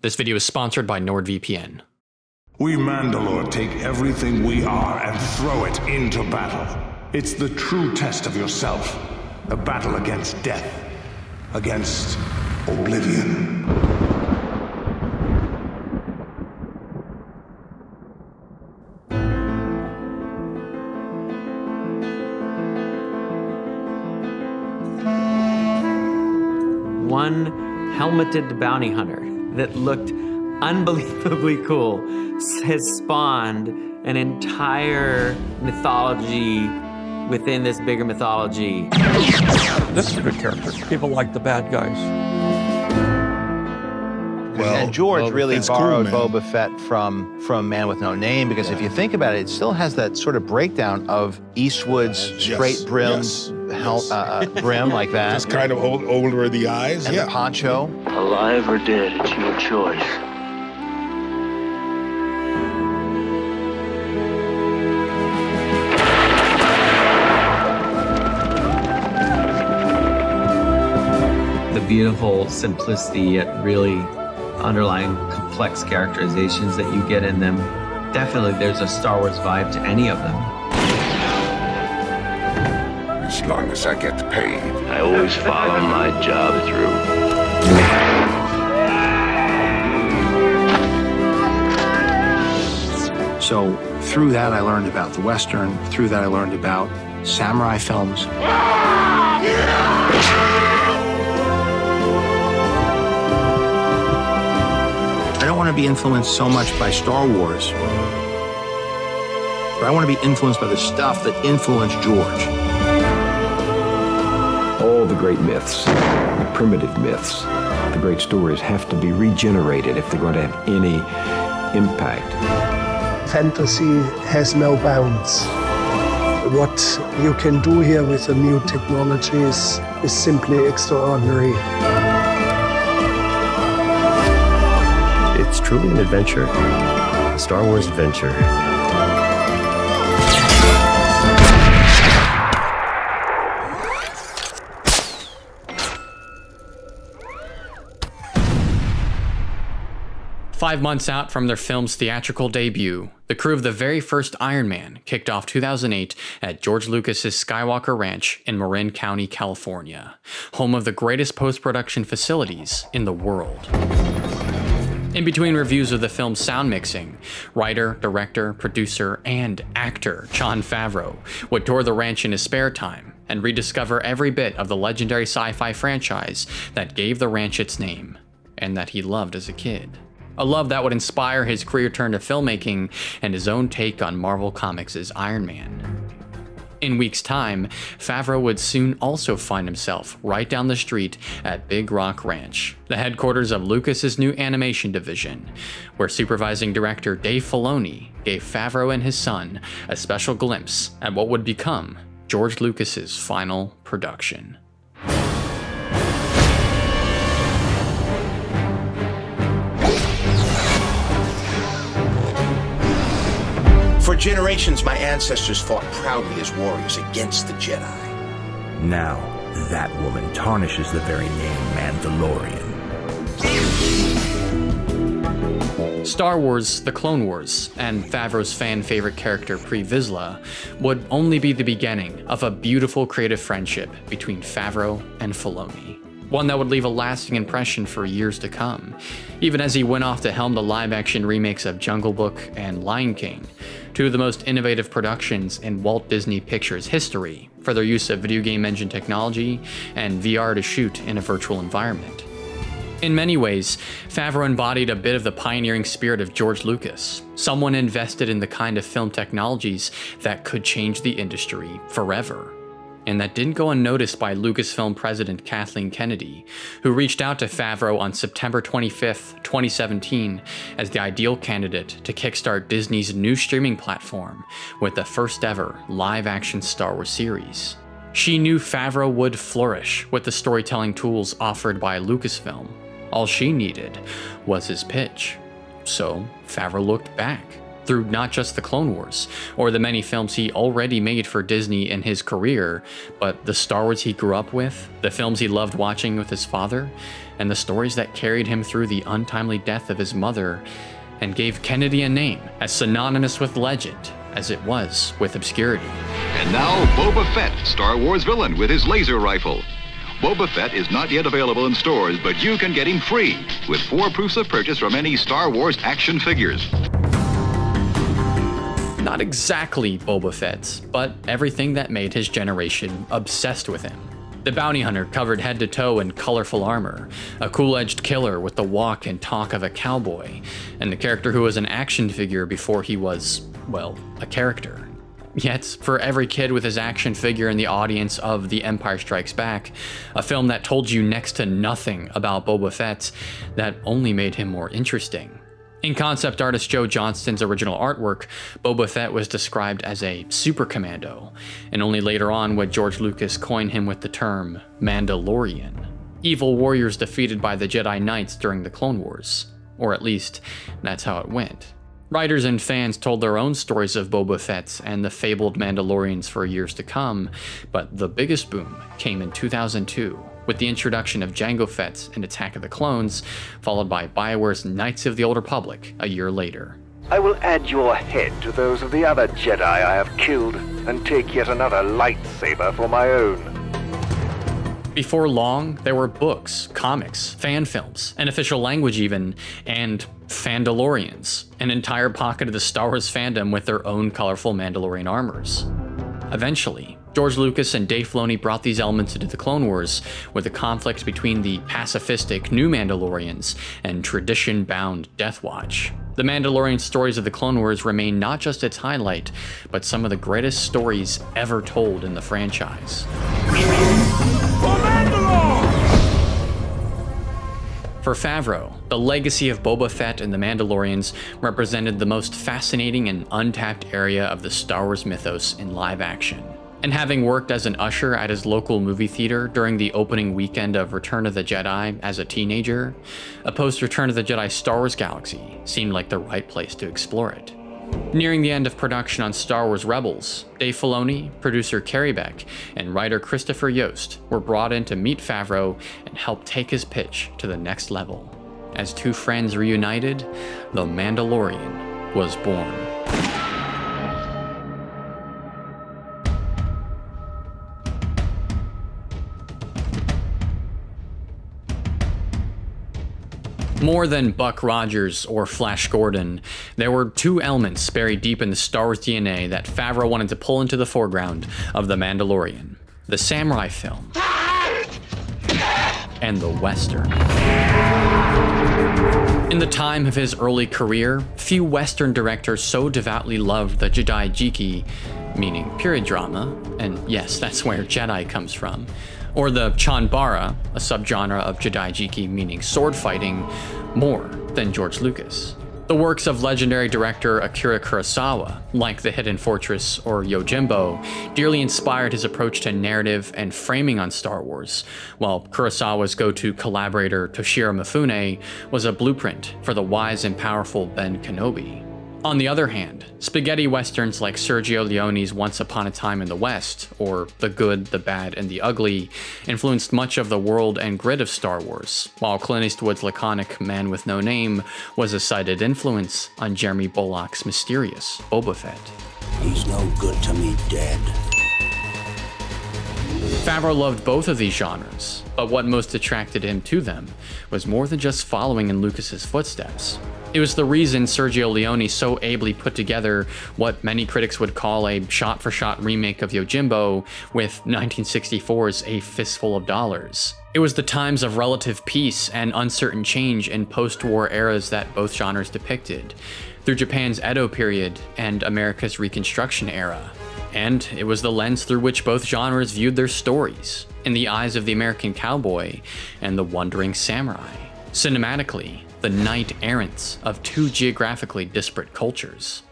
This video is sponsored by NordVPN. We Mandalore take everything we are and throw it into battle. It's the true test of yourself. A battle against death. Against oblivion. One helmeted bounty hunter that looked unbelievably cool has spawned an entire mythology within this bigger mythology. This is a good character. People like the bad guys. Well, and George Boba really Fett's borrowed cool. Boba Fett from from Man with No Name because if you think about it, it still has that sort of breakdown of Eastwood's Yes, straight brim, yes, hel- yes. uh, uh, brim like that, Just kind of old, older the eyes. and yeah. the poncho. Alive or dead, it's your choice. the beautiful simplicity yet really underlying complex characterizations that you get in them. Definitely there's a Star Wars vibe to any of them. As long as I get paid. I always follow my job through. So through that, I learned about the Western. Through that, I learned about samurai films. Want to be influenced so much by Star Wars, but I want to be influenced by the stuff that influenced George. All the great myths, the primitive myths, the great stories have to be regenerated if they're going to have any impact. Fantasy has no bounds. What you can do here with the new technologies is simply extraordinary. It's truly an adventure, a Star Wars adventure. Five months out from their film's theatrical debut, the crew of the very first Iron Man kicked off 2008 at George Lucas's Skywalker Ranch in Marin County, California, home of the greatest post production facilities in the world. In between reviews of the film's sound mixing, writer, director, producer, and actor Jon Favreau would tour the ranch in his spare time and rediscover every bit of the legendary sci fi franchise that gave the ranch its name and that he loved as a kid. A love that would inspire his career turn to filmmaking and his own take on Marvel Comics' Iron Man. In weeks' time, Favreau would soon also find himself right down the street at Big Rock Ranch, the headquarters of Lucas's new animation division, where supervising director Dave Filoni gave Favreau and his son a special glimpse at what would become George Lucas's final production. Generations, my ancestors fought proudly as warriors against the Jedi. Now, that woman tarnishes the very name Mandalorian. Star Wars The Clone Wars and Favreau's fan favorite character Pre Vizsla would only be the beginning of a beautiful creative friendship between Favreau and Filoni. One that would leave a lasting impression for years to come, even as he went off to helm the live action remakes of Jungle Book and Lion King, two of the most innovative productions in Walt Disney Pictures history for their use of video game engine technology and VR to shoot in a virtual environment. In many ways, Favreau embodied a bit of the pioneering spirit of George Lucas, someone invested in the kind of film technologies that could change the industry forever. And that didn't go unnoticed by Lucasfilm president Kathleen Kennedy, who reached out to Favreau on September 25, 2017, as the ideal candidate to kickstart Disney's new streaming platform with the first ever live action Star Wars series. She knew Favreau would flourish with the storytelling tools offered by Lucasfilm. All she needed was his pitch. So Favreau looked back, through not just the Clone Wars, or the many films he already made for Disney in his career, but the Star Wars he grew up with, the films he loved watching with his father, and the stories that carried him through the untimely death of his mother, and gave Kennedy a name as synonymous with legend as it was with obscurity. And now, Boba Fett, Star Wars villain with his laser rifle. Boba Fett is not yet available in stores, but you can get him free with four proofs of purchase from any Star Wars action figures. Not exactly Boba Fett, but everything that made his generation obsessed with him. The bounty hunter covered head to toe in colorful armor, a cool-edged killer with the walk and talk of a cowboy, and the character who was an action figure before he was, well, a character. Yet, for every kid with his action figure in the audience of The Empire Strikes Back, a film that told you next to nothing about Boba Fett, that only made him more interesting. In concept artist Joe Johnston's original artwork, Boba Fett was described as a super commando, and only later on would George Lucas coin him with the term Mandalorian. Evil warriors defeated by the Jedi Knights during the Clone Wars. Or at least, that's how it went. Writers and fans told their own stories of Boba Fett and the fabled Mandalorians for years to come, but the biggest boom came in 2002 with the introduction of Jango Fett in Attack of the Clones, followed by BioWare's Knights of the Old Republic a year later. I will add your head to those of the other Jedi I have killed and take yet another lightsaber for my own. Before long, there were books, comics, fan films, an official language even, and Fandalorians, an entire pocket of the Star Wars fandom with their own colorful Mandalorian armors. Eventually, George Lucas and Dave Filoni brought these elements into the Clone Wars, with a conflict between the pacifistic new Mandalorians and tradition-bound Death Watch. The Mandalorian stories of the Clone Wars remain not just its highlight, but some of the greatest stories ever told in the franchise. For Favreau, the legacy of Boba Fett and the Mandalorians represented the most fascinating and untapped area of the Star Wars mythos in live action. And having worked as an usher at his local movie theater during the opening weekend of Return of the Jedi as a teenager, a post Return of the Jedi Star Wars Galaxy seemed like the right place to explore it. Nearing the end of production on Star Wars Rebels, Dave Filoni, producer Carrie Beck, and writer Christopher Yost were brought in to meet Favreau and help take his pitch to the next level. As two friends reunited, The Mandalorian was born. More than Buck Rogers or Flash Gordon, there were two elements buried deep in the Star Wars DNA that Favreau wanted to pull into the foreground of The Mandalorian the samurai film and the Western. In the time of his early career, few Western directors so devoutly loved the Jidaigeki, meaning period drama, and yes, that's where Jedi comes from, or the Chanbara, a subgenre of Jidaigeki meaning sword fighting, more than George Lucas. The works of legendary director Akira Kurosawa, like The Hidden Fortress or Yojimbo, dearly inspired his approach to narrative and framing on Star Wars, while Kurosawa's go-to collaborator Toshiro Mifune was a blueprint for the wise and powerful Ben Kenobi. On the other hand, spaghetti westerns like Sergio Leone's Once Upon a Time in the West, or The Good, the Bad, and the Ugly, influenced much of the world and grid of Star Wars, while Clint Eastwood's laconic Man with No Name was a cited influence on Jeremy Bulloch's mysterious Boba Fett. He's no good to me dead. Favreau loved both of these genres, but what most attracted him to them was more than just following in Lucas's footsteps. It was the reason Sergio Leone so ably put together what many critics would call a shot-for-shot remake of Yojimbo with 1964's A Fistful of Dollars. It was the times of relative peace and uncertain change in post-war eras that both genres depicted, through Japan's Edo period and America's Reconstruction era. And it was the lens through which both genres viewed their stories, in the eyes of the American cowboy and the wandering samurai. Cinematically, the knight errants of two geographically disparate cultures.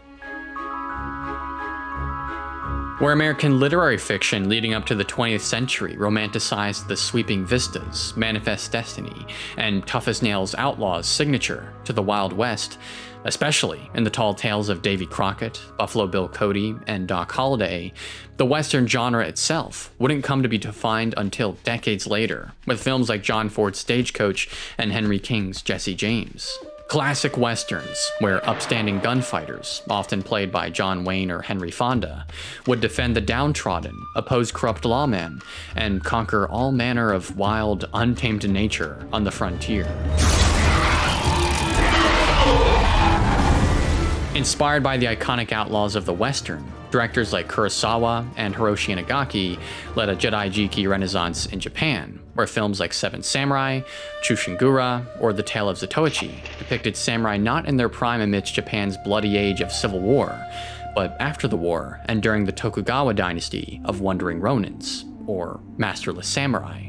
Where American literary fiction leading up to the 20th century romanticized the sweeping vistas, manifest destiny, and tough as nails outlaws signature to the Wild West, especially in the tall tales of Davy Crockett, Buffalo Bill Cody, and Doc Holliday, the Western genre itself wouldn't come to be defined until decades later, with films like John Ford's Stagecoach and Henry King's Jesse James. Classic westerns, where upstanding gunfighters, often played by John Wayne or Henry Fonda, would defend the downtrodden, oppose corrupt lawmen, and conquer all manner of wild, untamed nature on the frontier. Inspired by the iconic outlaws of the Western, directors like Kurosawa and Hiroshi Inagaki led a Jidaigeki renaissance in Japan, where films like Seven Samurai, Chushingura, or The Tale of Zatoichi depicted samurai not in their prime amidst Japan's bloody age of civil war, but after the war and during the Tokugawa dynasty of wandering ronins, or masterless samurai.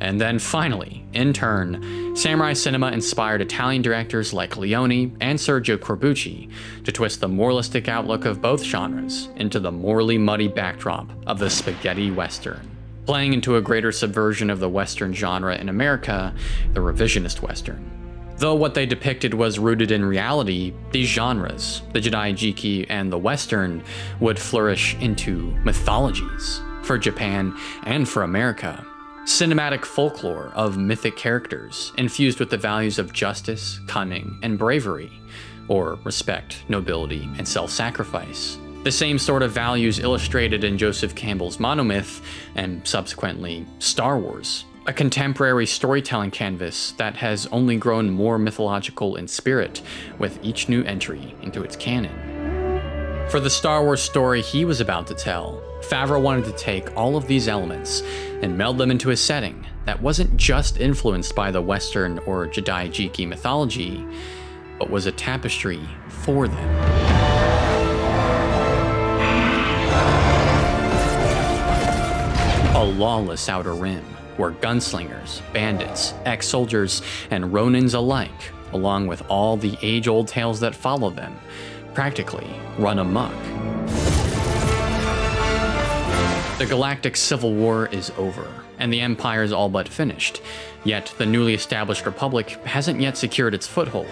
And then finally, in turn, samurai cinema inspired Italian directors like Leone and Sergio Corbucci to twist the moralistic outlook of both genres into the morally muddy backdrop of the spaghetti western. Playing into a greater subversion of the western genre in America, the revisionist western. Though what they depicted was rooted in reality, these genres, the Jidaigeki and the Western, would flourish into mythologies for Japan and for America cinematic folklore of mythic characters infused with the values of justice, cunning, and bravery, or respect, nobility, and self sacrifice. The same sort of values illustrated in Joseph Campbell's Monomyth and subsequently Star Wars, a contemporary storytelling canvas that has only grown more mythological in spirit with each new entry into its canon. For the Star Wars story he was about to tell, Favreau wanted to take all of these elements and meld them into a setting that wasn't just influenced by the Western or Jidaigeki mythology, but was a tapestry for them. A lawless outer rim, where gunslingers, bandits, ex soldiers, and Ronins alike, along with all the age old tales that follow them, practically run amok. The Galactic Civil War is over, and the Empire is all but finished, yet the newly established Republic hasn't yet secured its foothold,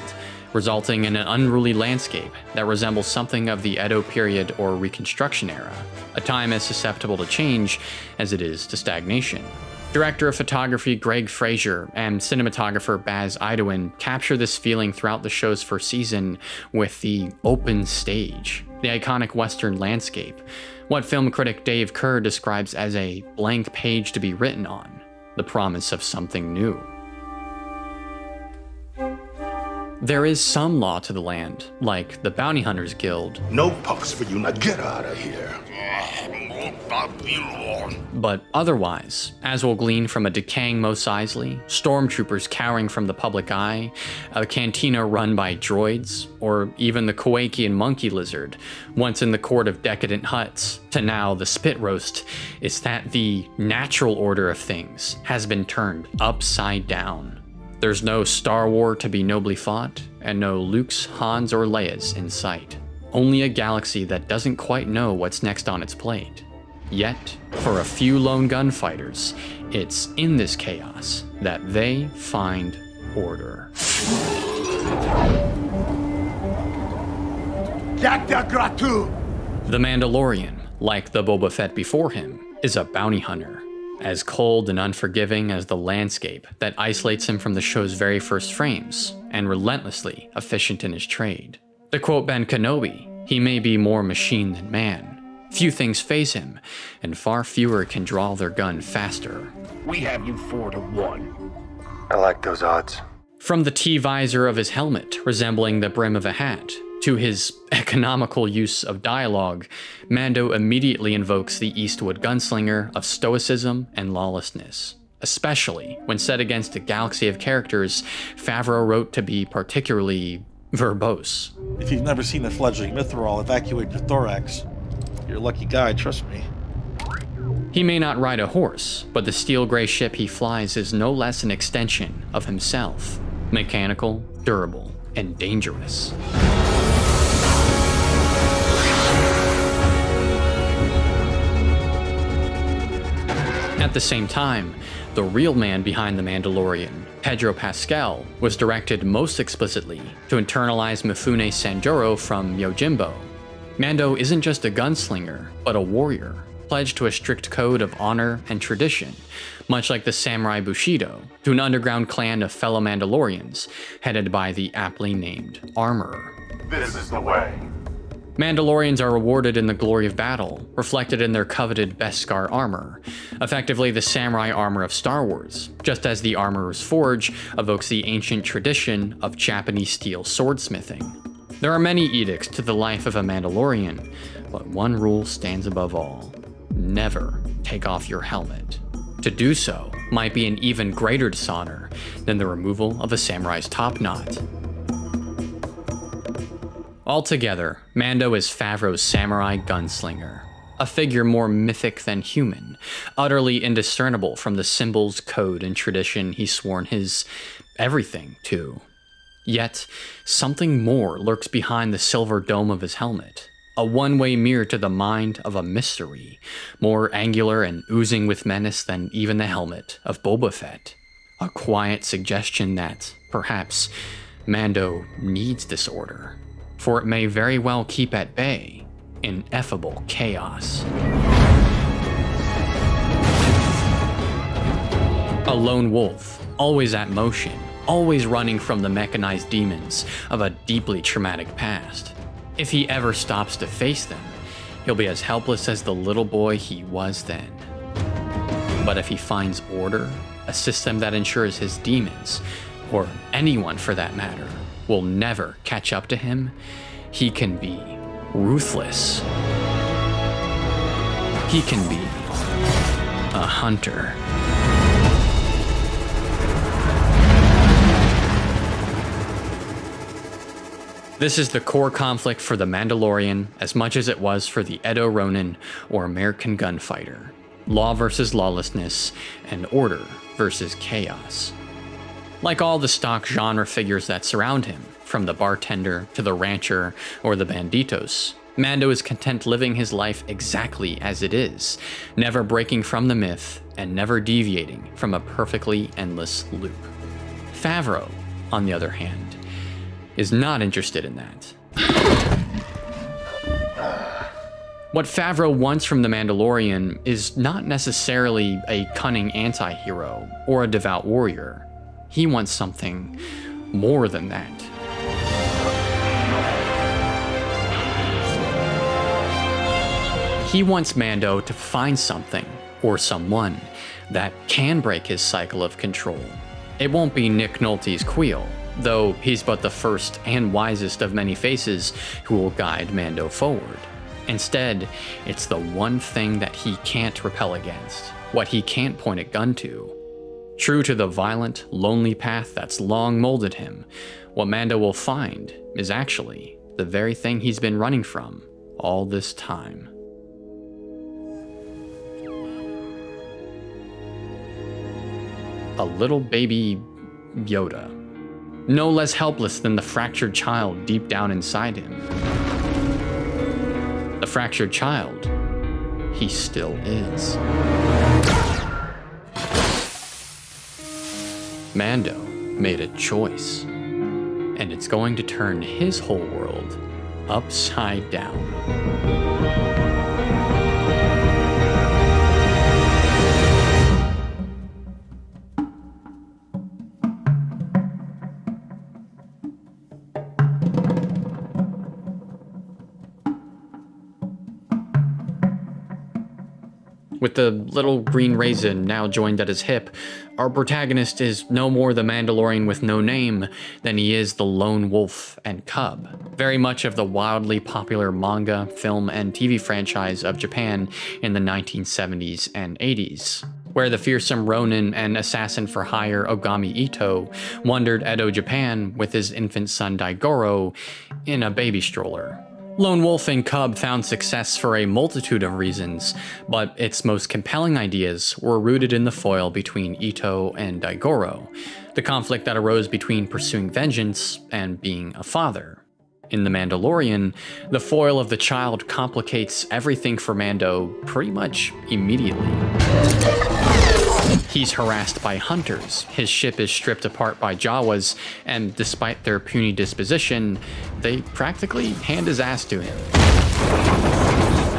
resulting in an unruly landscape that resembles something of the Edo period or Reconstruction era, a time as susceptible to change as it is to stagnation. Director of photography Greig Fraser and cinematographer Baz Idoine capture this feeling throughout the show's first season with the open stage, the iconic Western landscape, what film critic Dave Kehr describes as a blank page to be written on, the promise of something new. There is some law to the land, like the Bounty Hunters Guild. No pucks for you, now get out of here. But otherwise, as we'll glean from a decaying Mos Eisley, stormtroopers cowering from the public eye, a cantina run by droids, or even the Kowakian monkey lizard, once in the court of decadent Hutts, to now the spit roast, is that the natural order of things has been turned upside down. There's no Star War to be nobly fought, and no Luke's, Han's, or Leia's in sight. Only a galaxy that doesn't quite know what's next on its plate. Yet, for a few lone gunfighters, it's in this chaos that they find order. The Mandalorian, like the Boba Fett before him, is a bounty hunter. As cold and unforgiving as the landscape that isolates him from the show's very first frames, and relentlessly efficient in his trade. To quote Ben Kenobi, he may be more machine than man. Few things phase him, and far fewer can draw their gun faster. We have you four to one. I like those odds. From the T visor of his helmet, resembling the brim of a hat, to his economical use of dialogue, Mando immediately invokes the Eastwood gunslinger of stoicism and lawlessness. Especially when set against a galaxy of characters Favreau wrote to be particularly verbose. If you've never seen a fledgling Mythrol evacuate your thorax, you're a lucky guy, trust me. He may not ride a horse, but the steel gray ship he flies is no less an extension of himself. Mechanical, durable, and dangerous. At the same time, the real man behind The Mandalorian, Pedro Pascal, was directed most explicitly to internalize Mifune Sanjuro from Yojimbo. Mando isn't just a gunslinger, but a warrior, pledged to a strict code of honor and tradition, much like the Samurai Bushido, to an underground clan of fellow Mandalorians, headed by the aptly named Armorer. This is the way. Mandalorians are rewarded in the glory of battle, reflected in their coveted Beskar armor, effectively the samurai armor of Star Wars, just as the Armorer's Forge evokes the ancient tradition of Japanese steel swordsmithing. There are many edicts to the life of a Mandalorian, but one rule stands above all. Never take off your helmet. To do so might be an even greater dishonor than the removal of a samurai's top knot. Altogether, Mando is Favreau's samurai gunslinger, a figure more mythic than human, utterly indiscernible from the symbols, code, and tradition he's sworn his everything to. Yet, something more lurks behind the silver dome of his helmet, a one way mirror to the mind of a mystery, more angular and oozing with menace than even the helmet of Boba Fett. A quiet suggestion that, perhaps, Mando needs this order for it may very well keep at bay ineffable chaos. A lone wolf, always at motion, always running from the mechanized demons of a deeply traumatic past. If he ever stops to face them, he'll be as helpless as the little boy he was then. But if he finds order, a system that ensures his demons, or anyone for that matter, will never catch up to him, he can be ruthless. He can be a hunter. This is the core conflict for the Mandalorian as much as it was for the Edo Ronin or American gunfighter. Law versus lawlessness, and order versus chaos. Like all the stock genre figures that surround him, from the bartender to the rancher or the banditos, Mando is content living his life exactly as it is, never breaking from the myth and never deviating from a perfectly endless loop. Favreau, on the other hand, is not interested in that. What Favreau wants from The Mandalorian is not necessarily a cunning anti hero or a devout warrior. He wants something more than that. He wants Mando to find something, or someone, that can break his cycle of control. It won't be Nick Nolte's Kuiil, though he's but the first and wisest of many faces who will guide Mando forward. Instead, it's the one thing that he can't repel against, what he can't point a gun to. True to the violent, lonely path that's long molded him, what Mando will find is actually the very thing he's been running from all this time. a little baby Yoda, no less helpless than the fractured child deep down inside him. The fractured child, he still is. Mando made a choice, and it's going to turn his whole world upside down. With the little green raisin now joined at his hip, our protagonist is no more the Mandalorian with no name than he is the lone wolf and cub. Very much of the wildly popular manga, film, and TV franchise of Japan in the 1970s and 80s where the fearsome Ronin and assassin for hire Ogami Itto wandered Edo, Japan with his infant son Daigoro in a baby stroller. Lone Wolf and Cub found success for a multitude of reasons, but its most compelling ideas were rooted in the foil between Itto and Daigoro, the conflict that arose between pursuing vengeance and being a father. In The Mandalorian, the foil of the child complicates everything for Mando pretty much immediately. He's harassed by hunters, his ship is stripped apart by Jawas, and despite their puny disposition, they practically hand his ass to him.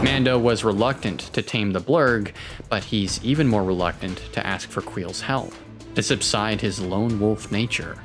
Mando was reluctant to tame the Blurrg, but he's even more reluctant to ask for Kuiil's help, to subside his lone wolf nature.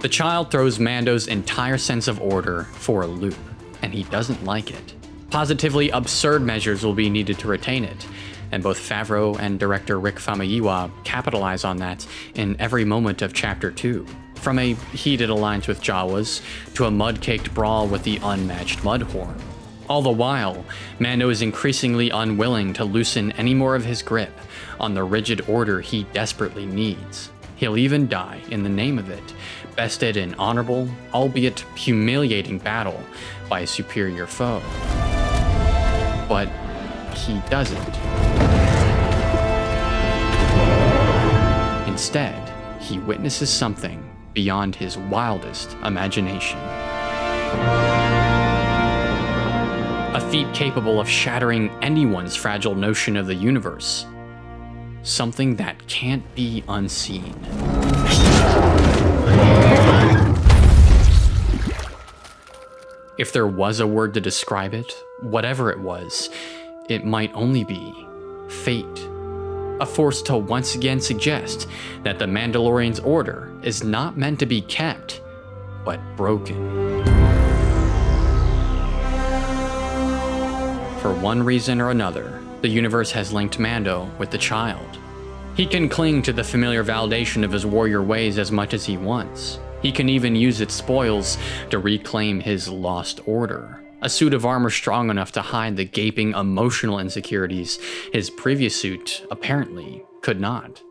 The child throws Mando's entire sense of order for a loop, and he doesn't like it. Positively absurd measures will be needed to retain it, and both Favreau and director Rick Famuyiwa capitalize on that in every moment of Chapter 2. From a heated alliance with Jawas to a mud-caked brawl with the unmatched Mudhorn. All the while, Mando is increasingly unwilling to loosen any more of his grip on the rigid order he desperately needs. He'll even die in the name of it, bested in honorable, albeit humiliating battle by a superior foe. But he doesn't. Instead, he witnesses something beyond his wildest imagination. A feat capable of shattering anyone's fragile notion of the universe. Something that can't be unseen. If there was a word to describe it, whatever it was, it might only be fate. A force to once again suggest that the Mandalorian's order is not meant to be kept, but broken. For one reason or another, the universe has linked Mando with the child. He can cling to the familiar validation of his warrior ways as much as he wants. He can even use its spoils to reclaim his lost order. A suit of armor strong enough to hide the gaping emotional insecurities his previous suit apparently could not.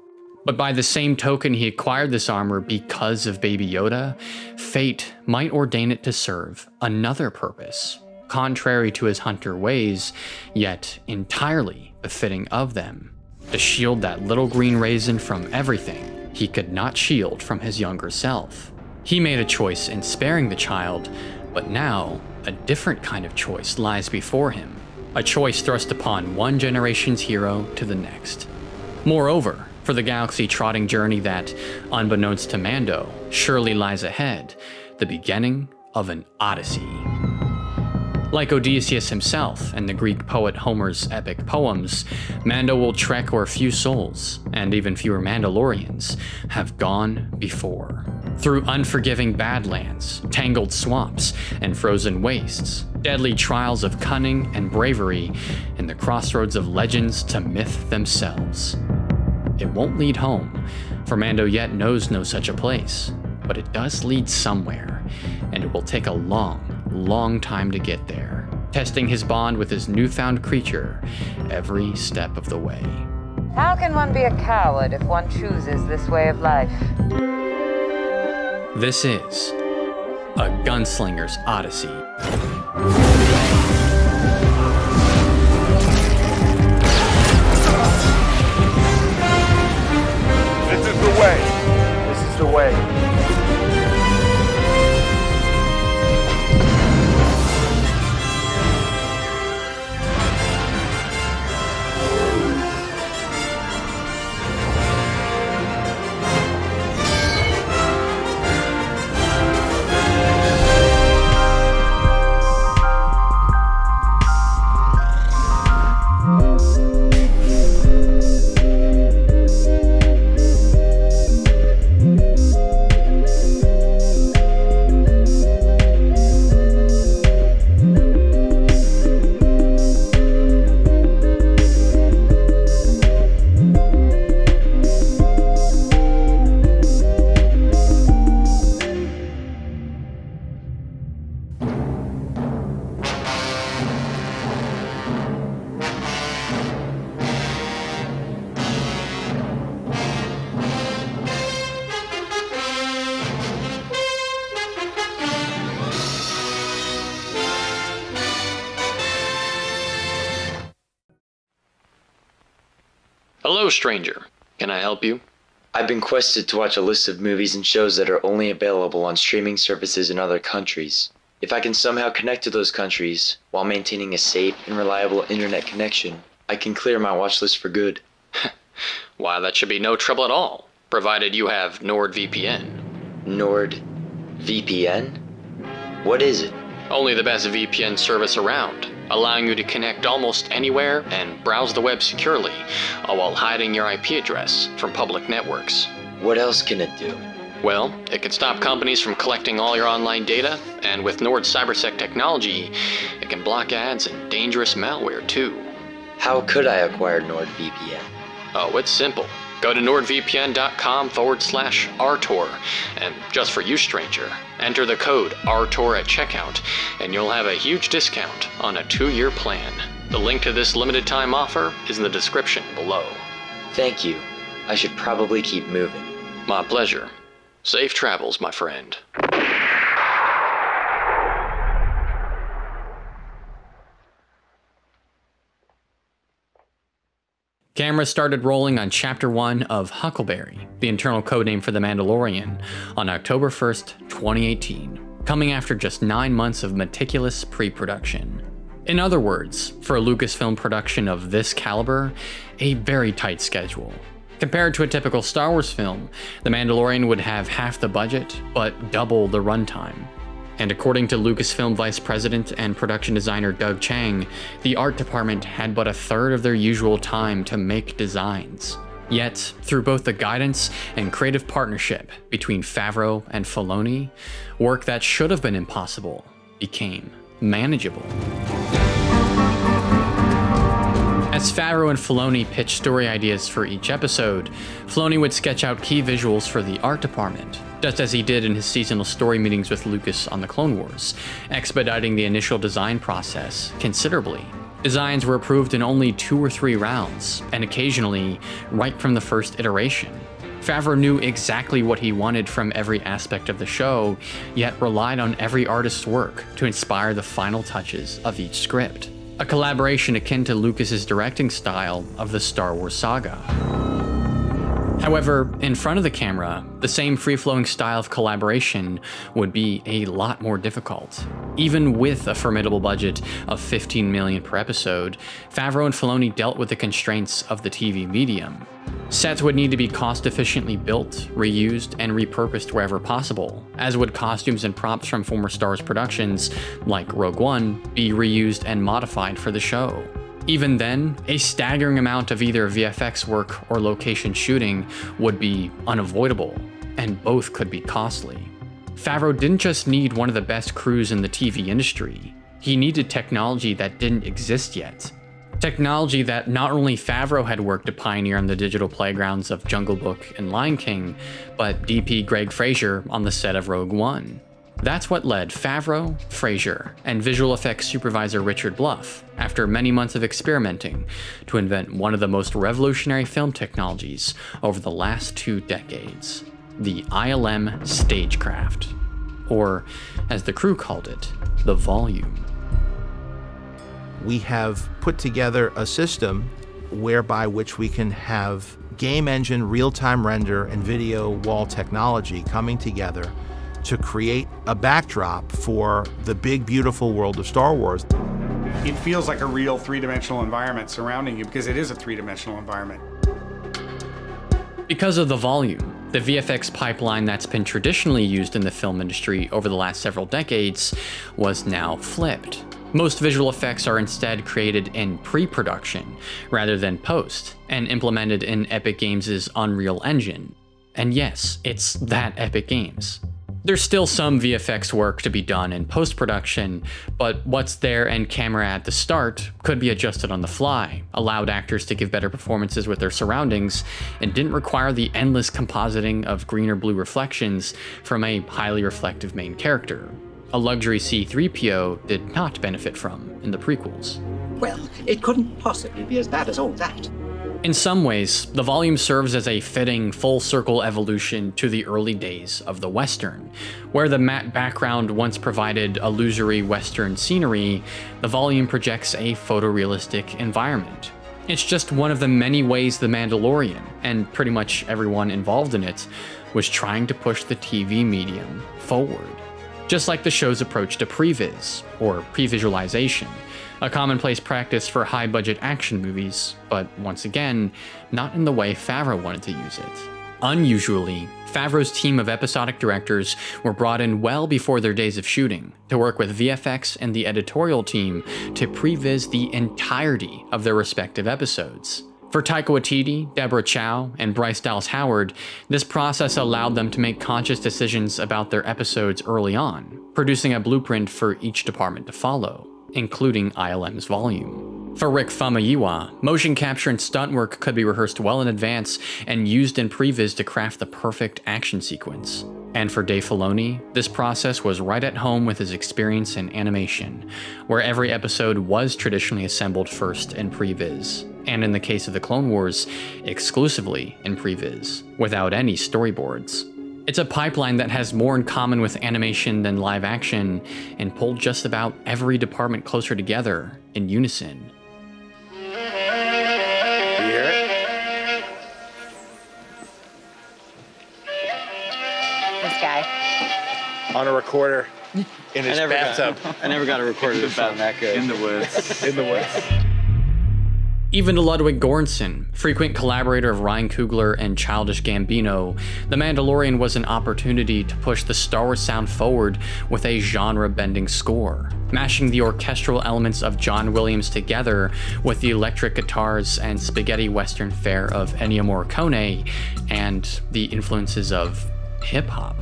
But by the same token he acquired this armor because of Baby Yoda, fate might ordain it to serve another purpose, contrary to his hunter ways, yet entirely befitting of them. To shield that little green raisin from everything he could not shield from his younger self. He made a choice in sparing the child, but now a different kind of choice lies before him. A choice thrust upon one generation's hero to the next. Moreover, for the galaxy trotting journey that, unbeknownst to Mando, surely lies ahead, the beginning of an odyssey. Like Odysseus himself and the Greek poet Homer's epic poems, Mando will trek where few souls, and even fewer Mandalorians, have gone before. Through unforgiving badlands, tangled swamps, and frozen wastes, deadly trials of cunning and bravery, and the crossroads of legends to myth themselves. It won't lead home, for Mando yet knows no such a place, but it does lead somewhere, and it will take a long, long time to get there, testing his bond with his newfound creature every step of the way. How can one be a coward if one chooses this way of life? This is a Gunslinger's Odyssey. This is the way. This is the way. Stranger. Can I help you? I've been quested to watch a list of movies and shows that are only available on streaming services in other countries. If I can somehow connect to those countries while maintaining a safe and reliable internet connection, I can clear my watch list for good. Why, that should be no trouble at all, provided you have NordVPN. NordVPN? What is it? Only the best VPN service around, allowing you to connect almost anywhere and browse the web securely, all while hiding your IP address from public networks. What else can it do? Well, it can stop companies from collecting all your online data, and with Nord CyberSec technology, it can block ads and dangerous malware too. How could I acquire NordVPN? Oh, it's simple. Go to nordvpn.com forward slash artorr, and just for you, stranger, enter the code ARTORR at checkout, and you'll have a huge discount on a two year plan. The link to this limited time offer is in the description below. Thank you. I should probably keep moving. My pleasure. Safe travels, my friend. Cameras started rolling on Chapter 1 of Huckleberry, the internal codename for The Mandalorian, on October 1st, 2018, coming after just nine months of meticulous pre production. In other words, for a Lucasfilm production of this caliber, a very tight schedule. Compared to a typical Star Wars film, The Mandalorian would have half the budget, but double the runtime. And according to Lucasfilm Vice President and production designer Doug Chiang, the art department had but a third of their usual time to make designs. Yet, through both the guidance and creative partnership between Favreau and Filoni, work that should have been impossible became manageable. As Favreau and Filoni pitched story ideas for each episode, Filoni would sketch out key visuals for the art department, just as he did in his seasonal story meetings with Lucas on the Clone Wars, expediting the initial design process considerably. Designs were approved in only two or three rounds, and occasionally right from the first iteration. Favreau knew exactly what he wanted from every aspect of the show, yet relied on every artist's work to inspire the final touches of each script a collaboration akin to Lucas's directing style of the Star Wars saga. However, in front of the camera, the same free-flowing style of collaboration would be a lot more difficult. Even with a formidable budget of 15 million per episode, Favreau and Filoni dealt with the constraints of the TV medium. Sets would need to be cost efficiently built, reused, and repurposed wherever possible, as would costumes and props from former Star Wars productions, like Rogue One, be reused and modified for the show. Even then, a staggering amount of either VFX work or location shooting would be unavoidable, and both could be costly. Favreau didn't just need one of the best crews in the TV industry, he needed technology that didn't exist yet. Technology that not only Favreau had worked to pioneer on the digital playgrounds of Jungle Book and Lion King, but DP Greig Fraser on the set of Rogue One. That's what led Favreau, Fraser, and visual effects supervisor Richard Bluff, after many months of experimenting, to invent one of the most revolutionary film technologies over the last two decades the ILM Stagecraft, or as the crew called it, the Volume. We have put together a system whereby which we can have game engine real-time render and video wall technology coming together to create a backdrop for the big, beautiful world of Star Wars. It feels like a real three-dimensional environment surrounding you because it is a three-dimensional environment. Because of the volume, the VFX pipeline that's been traditionally used in the film industry over the last several decades was now flipped. Most visual effects are instead created in pre-production rather than post, and implemented in Epic Games' Unreal Engine. And yes, it's that Epic Games. There's still some VFX work to be done in post-production, but what's there and camera at the start could be adjusted on the fly, allowed actors to give better performances with their surroundings, and didn't require the endless compositing of green or blue reflections from a highly reflective main character. A luxury C-3PO did not benefit from in the prequels. Well, it couldn't possibly be as bad as all that. In some ways, the volume serves as a fitting full circle evolution to the early days of the Western. Where the matte background once provided illusory Western scenery, the volume projects a photorealistic environment. It's just one of the many ways The Mandalorian, and pretty much everyone involved in it, was trying to push the TV medium forward. just like the show's approach to previs, or pre-visualization, a commonplace practice for high-budget action movies, but once again, not in the way Favreau wanted to use it. Unusually, Favreau's team of episodic directors were brought in well before their days of shooting to work with VFX and the editorial team to previs the entirety of their respective episodes. For Taika Waititi, Deborah Chow, and Bryce Dallas Howard, this process allowed them to make conscious decisions about their episodes early on, producing a blueprint for each department to follow, including ILM's volume. For Rick Famuyiwa, motion capture and stunt work could be rehearsed well in advance and used in previs to craft the perfect action sequence. And for Dave Filoni, this process was right at home with his experience in animation, where every episode was traditionally assembled first in previs and in the case of the Clone Wars, exclusively in previs, without any storyboards. It's a pipeline that has more in common with animation than live action, and pulled just about every department closer together in unison. You hear it? This guy. On a recorder in his never got- bathtub. I never got a recorder that sound that good. In the woods. in the woods. Even to Ludwig Göransson, frequent collaborator of Ryan Coogler and Childish Gambino, The Mandalorian was an opportunity to push the Star Wars sound forward with a genre-bending score, mashing the orchestral elements of John Williams together with the electric guitars and spaghetti western fare of Ennio Morricone and the influences of hip-hop.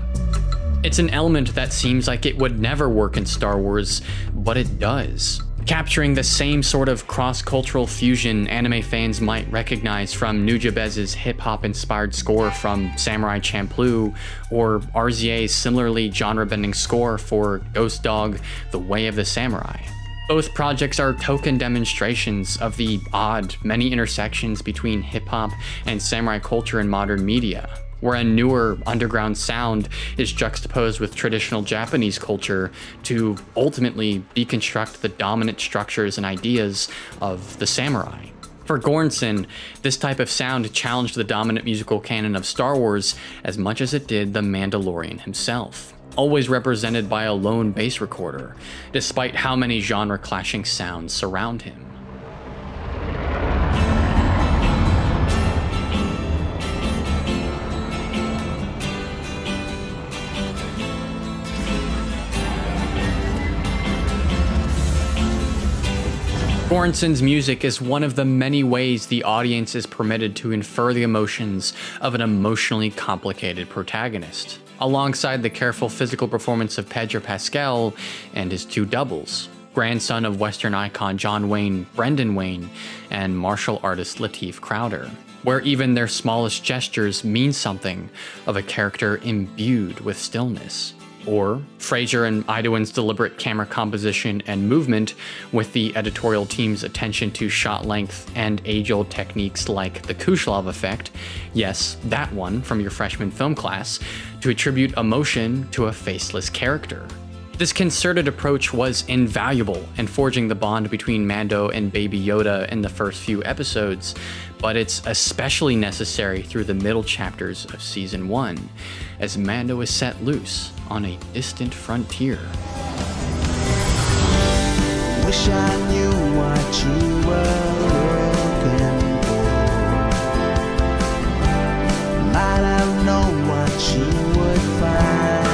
It's an element that seems like it would never work in Star Wars, but it does. Capturing the same sort of cross-cultural fusion anime fans might recognize from Nujabes's hip-hop inspired score from Samurai Champloo, or RZA's similarly genre-bending score for Ghost Dog, The Way of the Samurai. Both projects are token demonstrations of the odd, many intersections between hip-hop and samurai culture in modern media, where a newer underground sound is juxtaposed with traditional Japanese culture to ultimately deconstruct the dominant structures and ideas of the samurai. For Göransson, this type of sound challenged the dominant musical canon of Star Wars as much as it did the Mandalorian himself, always represented by a lone bass recorder, despite how many genre-clashing sounds surround him. Göransson's music is one of the many ways the audience is permitted to infer the emotions of an emotionally complicated protagonist, alongside the careful physical performance of Pedro Pascal and his two doubles, grandson of Western icon John Wayne, Brendan Wayne, and martial artist Latif Crowder, where even their smallest gestures mean something of a character imbued with stillness or Fraser and Idoine's deliberate camera composition and movement with the editorial team's attention to shot length and age-old techniques like the Kuleshov effect, yes, that one from your freshman film class, to attribute emotion to a faceless character. This concerted approach was invaluable in forging the bond between Mando and Baby Yoda in the first few episodes, but it's especially necessary through the middle chapters of Season 1, as Mando is set loose on a distant frontier. Wish I knew what you were looking for. Might have known what you would find.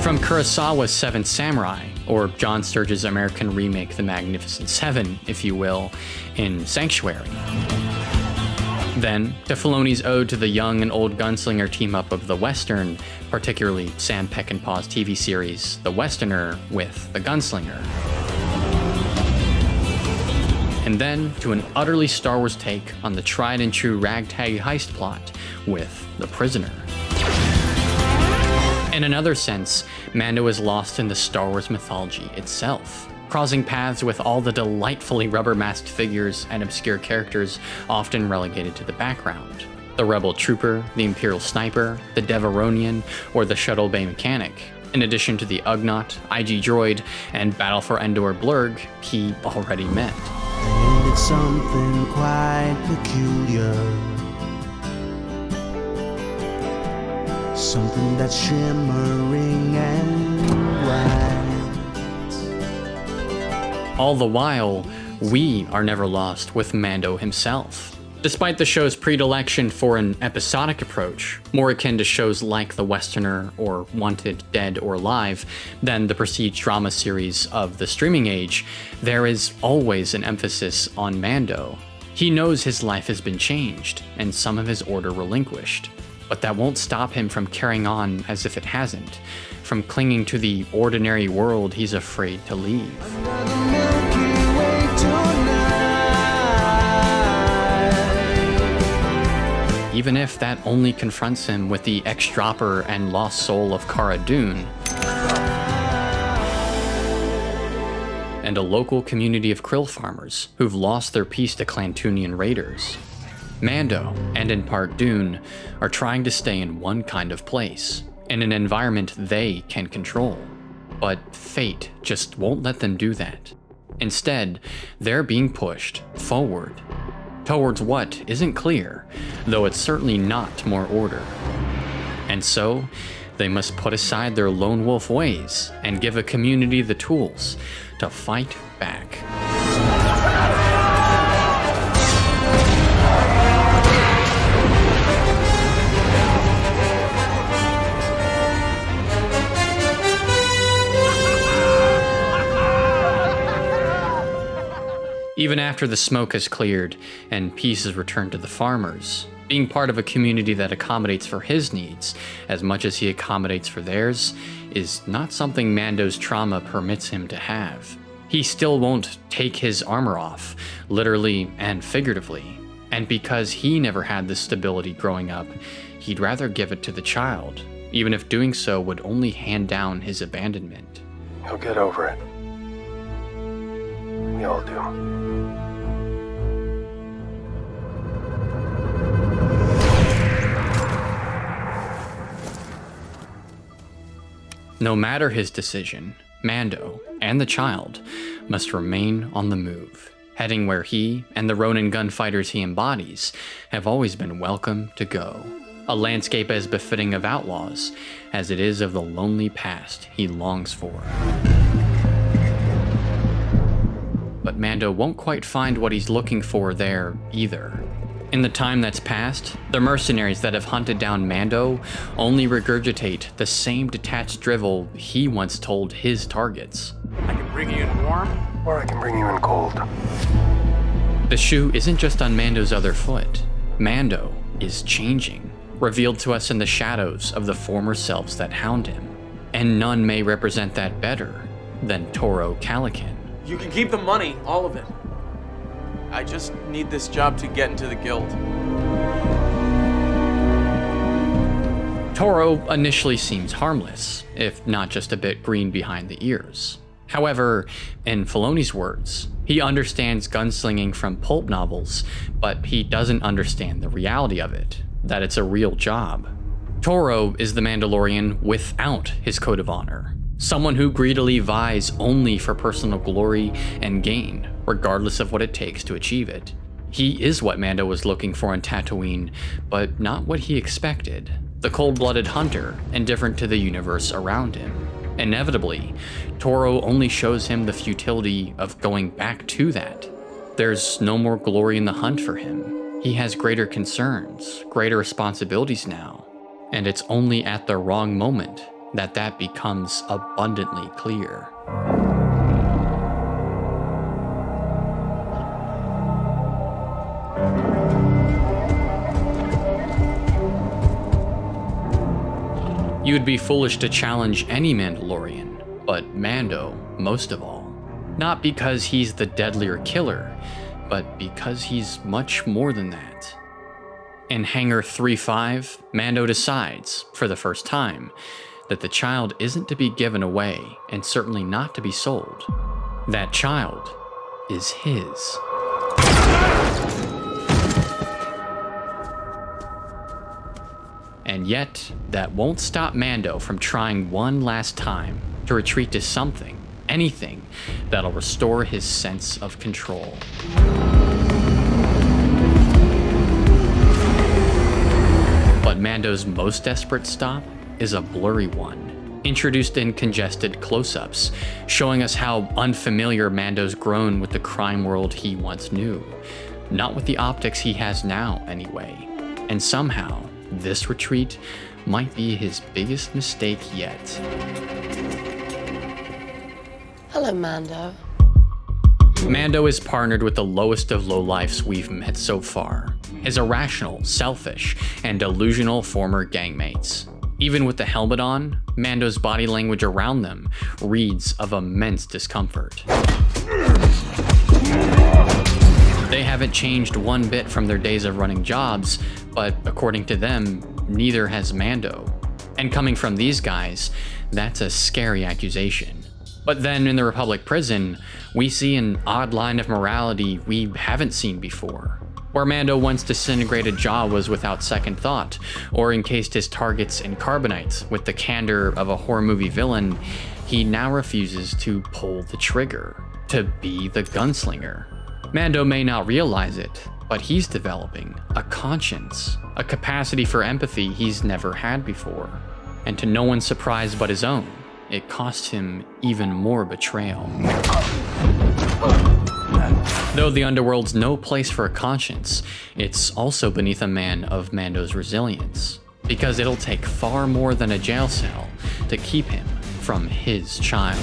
From Kurosawa's Seven Samurai, or John Sturges' American remake The Magnificent Seven, if you will, in Sanctuary. Then, to Filoni's ode to the young and old gunslinger team up of the Western, particularly Sam Peckinpah's TV series The Westerner with The Gunslinger. And then to an utterly Star Wars take on the tried and true ragtag heist plot with The Prisoner. In another sense, Mando is lost in the Star Wars mythology itself, crossing paths with all the delightfully rubber masked figures and obscure characters often relegated to the background. The Rebel Trooper, the Imperial Sniper, the Devaronian, or the Shuttle Bay Mechanic, in addition to the Ugnaught, IG Droid, and Battle for Endor Blurrg he already met. And it's something quite peculiar. something that's shimmering and. All the while, we are never lost with Mando himself. Despite the show's predilection for an episodic approach, more akin to shows like The Westerner or Wanted, Dead or Alive than the prestige drama series of the streaming age, there is always an emphasis on Mando. He knows his life has been changed and some of his order relinquished, but that won't stop him from carrying on as if it hasn't, from clinging to the ordinary world he's afraid to leave. even if that only confronts him with the ex-dropper and lost soul of Cara Dune, and a local community of krill farmers who've lost their peace to Klatooinian raiders. Mando, and in part Dune, are trying to stay in one kind of place, in an environment they can control. But fate just won't let them do that. Instead, they're being pushed forward towards what isn't clear, though it's certainly not more order. And so, they must put aside their lone wolf ways and give a community the tools to fight back. Even after the smoke has cleared and peace is returned to the farmers, being part of a community that accommodates for his needs as much as he accommodates for theirs is not something Mando's trauma permits him to have. He still won't take his armor off, literally and figuratively. And because he never had this stability growing up, he'd rather give it to the child, even if doing so would only hand down his abandonment. He'll get over it. No matter his decision, Mando and the child must remain on the move, heading where he and the Ronin gunfighters he embodies have always been welcome to go. A landscape as befitting of outlaws as it is of the lonely past he longs for. But Mando won't quite find what he's looking for there either. In the time that's passed, the mercenaries that have hunted down Mando only regurgitate the same detached drivel he once told his targets. I can bring you in warm, or I can bring you in cold. The shoe isn't just on Mando's other foot. Mando is changing, revealed to us in the shadows of the former selves that hound him. And none may represent that better than Toro Calican. You can keep the money, all of it. I just need this job to get into the guild. Toro initially seems harmless, if not just a bit green behind the ears. However, in Filoni's words, he understands gunslinging from pulp novels, but he doesn't understand the reality of it, that it's a real job. Toro is the Mandalorian without his code of honor, someone who greedily vies only for personal glory and gain, regardless of what it takes to achieve it. He is what Mando was looking for on Tatooine, but not what he expected. The cold-blooded hunter, indifferent to the universe around him. Inevitably, Toro only shows him the futility of going back to that. There's no more glory in the hunt for him. He has greater concerns, greater responsibilities now, and it's only at the wrong moment that that becomes abundantly clear. You'd be foolish to challenge any Mandalorian, but Mando most of all. Not because he's the deadlier killer, but because he's much more than that. In Hangar 3-5, Mando decides, for the first time, that the child isn't to be given away and certainly not to be sold. That child is his. And yet, that won't stop Mando from trying one last time to retreat to something, anything, that'll restore his sense of control. But Mando's most desperate stop is a blurry one, introduced in congested close ups, showing us how unfamiliar Mando's grown with the crime world he once knew. Not with the optics he has now, anyway. And somehow, this retreat might be his biggest mistake yet. Hello, Mando. Mando is partnered with the lowest of lowlifes we've met so far. His irrational, selfish, and delusional former gangmates. Even with the helmet on, Mando's body language around them reads of immense discomfort. They haven't changed one bit from their days of running jobs, but according to them, neither has Mando. And coming from these guys, that's a scary accusation. But then in the Republic prison, we see an odd line of morality we haven't seen before. Where Mando once disintegrated Jawas without second thought, or encased his targets in carbonite with the candor of a horror movie villain, he now refuses to pull the trigger, to be the gunslinger. Mando may not realize it, but he's developing a conscience, a capacity for empathy he's never had before. And to no one's surprise but his own, it cost him even more betrayal. Though the underworld's no place for a conscience, it's also beneath a man of Mando's resilience, because it'll take far more than a jail cell to keep him from his child.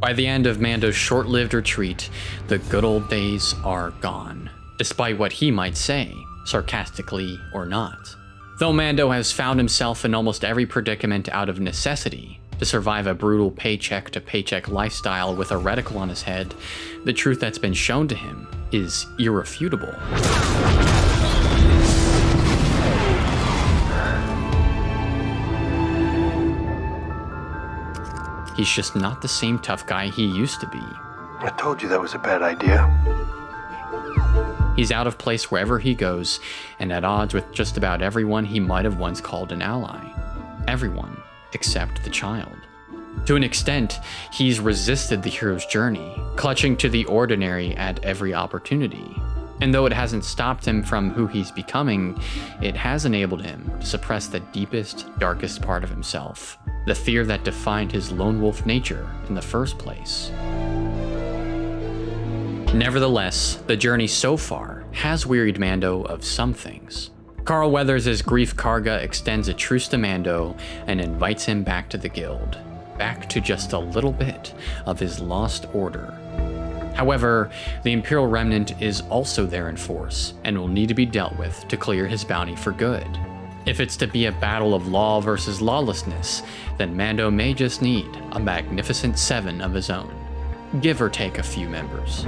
By the end of Mando's short lived retreat, the good old days are gone, despite what he might say, sarcastically or not. Though Mando has found himself in almost every predicament out of necessity to survive a brutal paycheck to paycheck lifestyle with a reticle on his head, the truth that's been shown to him is irrefutable. He's just not the same tough guy he used to be. I told you that was a bad idea. He's out of place wherever he goes, and at odds with just about everyone he might have once called an ally. Everyone except the child. To an extent, he's resisted the hero's journey, clutching to the ordinary at every opportunity. And though it hasn't stopped him from who he's becoming, it has enabled him to suppress the deepest, darkest part of himself, the fear that defined his lone wolf nature in the first place. Nevertheless, the journey so far has wearied Mando of some things. Carl Weathers' Greef Karga extends a truce to Mando and invites him back to the guild, back to just a little bit of his lost order. However, the Imperial Remnant is also there in force and will need to be dealt with to clear his bounty for good. If it's to be a battle of law versus lawlessness, then Mando may just need a magnificent seven of his own, give or take a few members.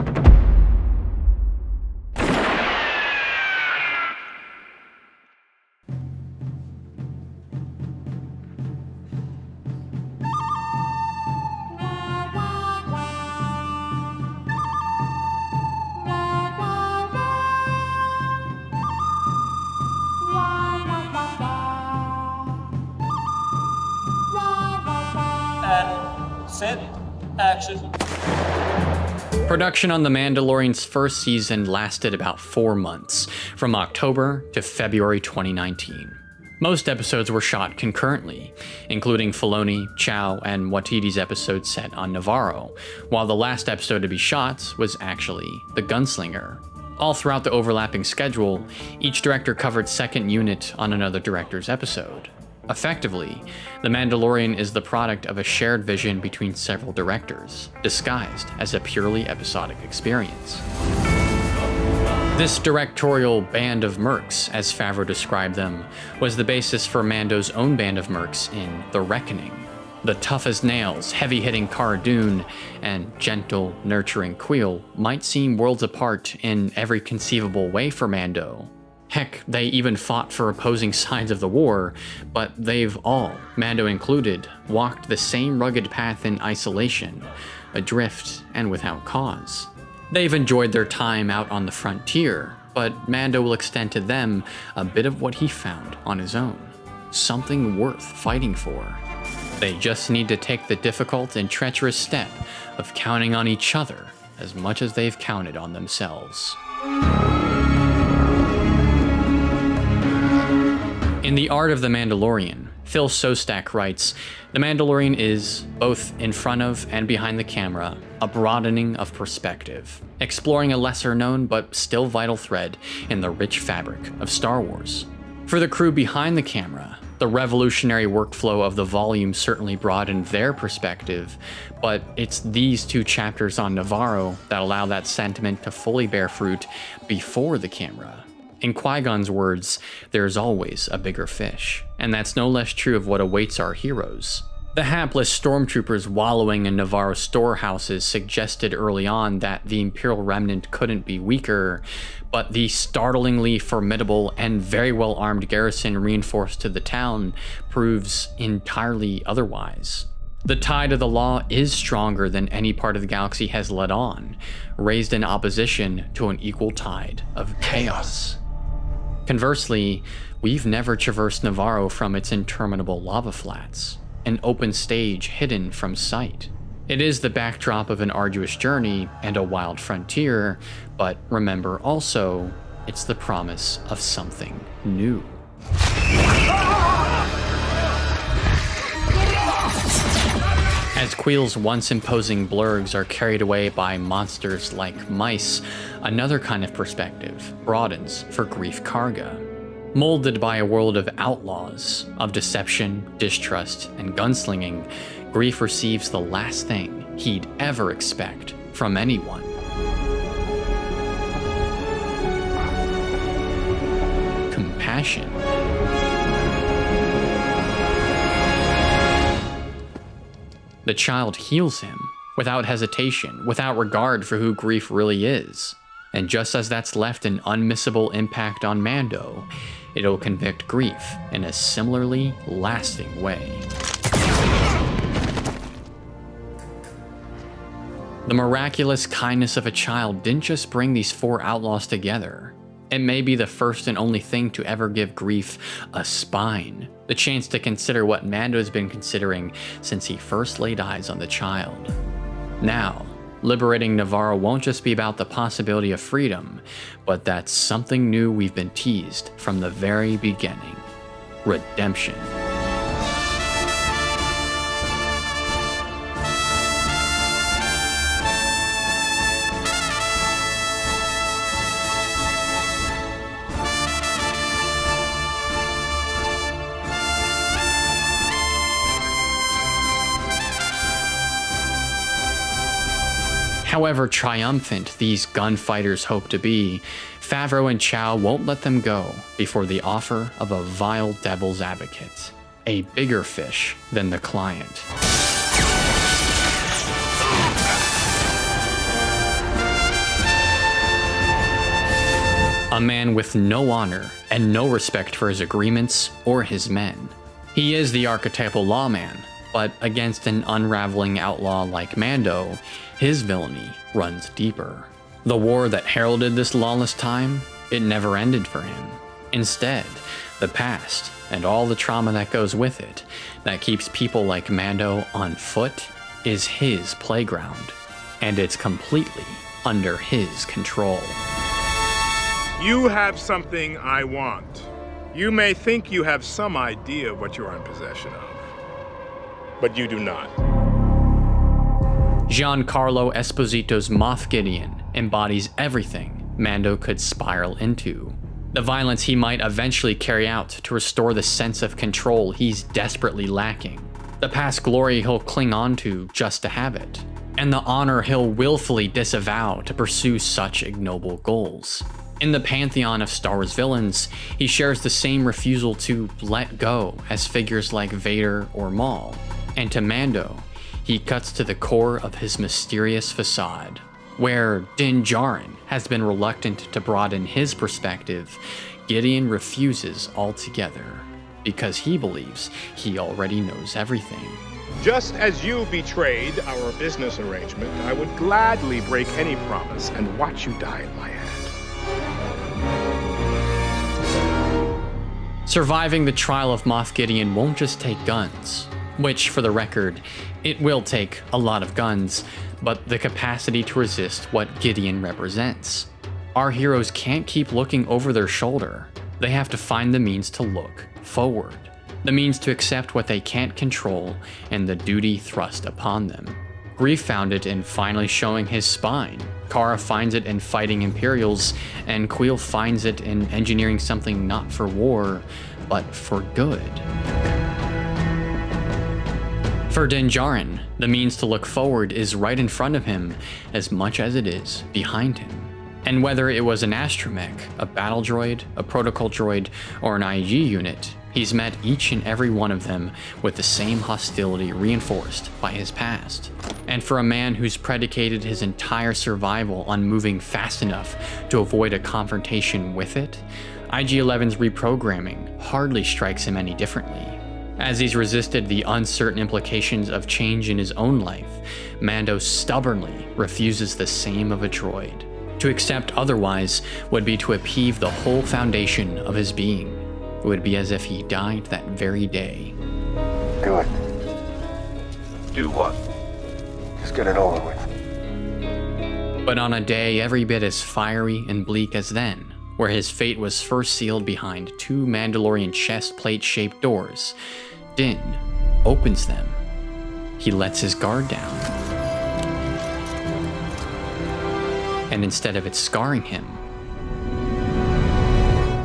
Production on The Mandalorian's first season lasted about four months, from October to February 2019. Most episodes were shot concurrently, including Filoni, Chow, and Waititi's episode set on Nevarro, while the last episode to be shot was actually The Gunslinger. All throughout the overlapping schedule, each director covered second unit on another director's episode. Effectively, The Mandalorian is the product of a shared vision between several directors, disguised as a purely episodic experience. This directorial band of mercs, as Favreau described them, was the basis for Mando's own band of mercs in The Reckoning. The tough as nails, heavy hitting Cara Dune, and gentle, nurturing Kuiil might seem worlds apart in every conceivable way for Mando, Heck, they even fought for opposing sides of the war, but they've all, Mando included, walked the same rugged path in isolation, adrift and without cause. They've enjoyed their time out on the frontier, but Mando will extend to them a bit of what he found on his own. Something worth fighting for. They just need to take the difficult and treacherous step of counting on each other as much as they've counted on themselves. In The Art of the Mandalorian, Phil Szostak writes The Mandalorian is, both in front of and behind the camera, a broadening of perspective, exploring a lesser known but still vital thread in the rich fabric of Star Wars. For the crew behind the camera, the revolutionary workflow of the volume certainly broadened their perspective, but it's these two chapters on Nevarro that allow that sentiment to fully bear fruit before the camera. In Qui Gon's words, there's always a bigger fish, and that's no less true of what awaits our heroes. The hapless stormtroopers wallowing in Nevarro's storehouses suggested early on that the Imperial remnant couldn't be weaker, but the startlingly formidable and very well armed garrison reinforced to the town proves entirely otherwise. The tide of the law is stronger than any part of the galaxy has led on, raised in opposition to an equal tide of chaos. Conversely, we've never traversed Nevarro from its interminable lava flats, an open stage hidden from sight. It is the backdrop of an arduous journey and a wild frontier, but remember also, it's the promise of something new. As Kuiil's once imposing blurrgs are carried away by monsters like mice, another kind of perspective broadens for Greef Karga. Molded by a world of outlaws, of deception, distrust, and gunslinging, Greef receives the last thing he'd ever expect from anyone. Compassion. The child heals him, without hesitation, without regard for who Greef really is. And just as that's left an unmissable impact on Mando, it'll convict Greef in a similarly lasting way. The miraculous kindness of a child didn't just bring these four outlaws together. It may be the first and only thing to ever give Greef a spine, the chance to consider what Mando has been considering since he first laid eyes on the child. Now, liberating Nevarro won't just be about the possibility of freedom, but that's something new we've been teased from the very beginning redemption. However triumphant these gunfighters hope to be, Favreau and Chow won't let them go before the offer of a vile devil's advocate, a bigger fish than the client. A man with no honor and no respect for his agreements or his men. He is the archetypal lawman, but against an unraveling outlaw like Mando, his villainy runs deeper. The war that heralded this lawless time, it never ended for him. Instead, the past and all the trauma that goes with it, that keeps people like Mando on foot, is his playground. And it's completely under his control. You have something I want. You may think you have some idea of what you're in possession of, but you do not. Giancarlo Esposito's Moff Gideon embodies everything Mando could spiral into. The violence he might eventually carry out to restore the sense of control he's desperately lacking. The past glory he'll cling on to just to have it. And the honor he'll willfully disavow to pursue such ignoble goals. In the pantheon of Star Wars villains, he shares the same refusal to let go as figures like Vader or Maul. And to Mando, he cuts to the core of his mysterious facade. Where Din Djarin has been reluctant to broaden his perspective, Gideon refuses altogether because he believes he already knows everything. Just as you betrayed our business arrangement, I would gladly break any promise and watch you die in my hand. Surviving the trial of Moff Gideon won't just take guns. Which, for the record, it will take a lot of guns, but the capacity to resist what Gideon represents. Our heroes can't keep looking over their shoulder. They have to find the means to look forward, the means to accept what they can't control and the duty thrust upon them. Greef found it in finally showing his spine. Cara finds it in fighting Imperials, and Kuiil finds it in engineering something not for war, but for good. For Din Djarin, the means to look forward is right in front of him as much as it is behind him. And whether it was an astromech, a battle droid, a protocol droid, or an IG unit, he's met each and every one of them with the same hostility reinforced by his past. And for a man who's predicated his entire survival on moving fast enough to avoid a confrontation with it, IG-11's reprogramming hardly strikes him any differently. As he's resisted the uncertain implications of change in his own life, Mando stubbornly refuses the same of a droid. To accept otherwise would be to upheave the whole foundation of his being. It would be as if he died that very day. Do it. Do what? Just get it over with. But on a day every bit as fiery and bleak as then, where his fate was first sealed behind two Mandalorian chest plate shaped doors, Din opens them. He lets his guard down. And instead of it scarring him,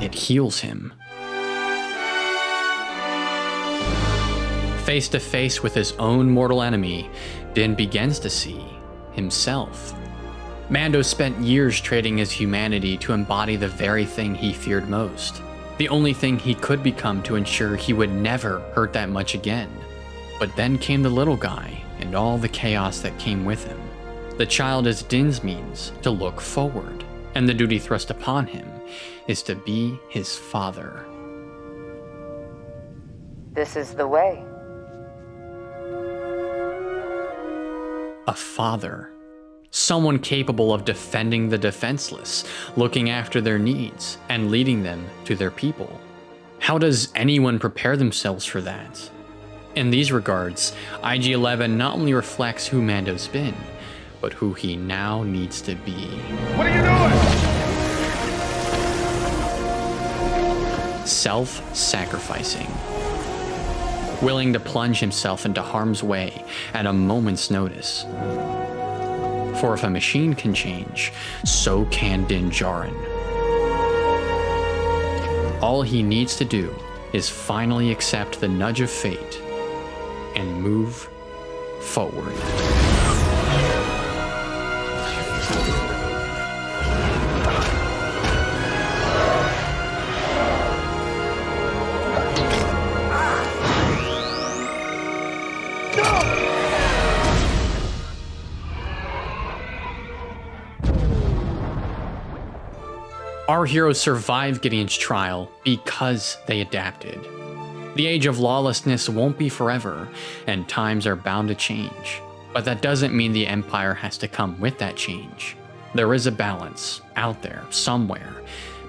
it heals him. Face to face with his own mortal enemy, Din begins to see himself. Mando spent years trading his humanity to embody the very thing he feared most. The only thing he could become to ensure he would never hurt that much again. But then came the little guy and all the chaos that came with him. The child is Din's means to look forward, and the duty thrust upon him is to be his father. This is the way. A father. Someone capable of defending the defenseless, looking after their needs, and leading them to their people. How does anyone prepare themselves for that? In these regards, IG 11 not only reflects who Mando's been, but who he now needs to be. What are you doing? Self sacrificing. Willing to plunge himself into harm's way at a moment's notice. For if a machine can change, so can Din Djarin. All he needs to do is finally accept the nudge of fate and move forward. Our heroes survived Gideon's trial because they adapted. The age of lawlessness won't be forever, and times are bound to change. But that doesn't mean the Empire has to come with that change. There is a balance, out there, somewhere,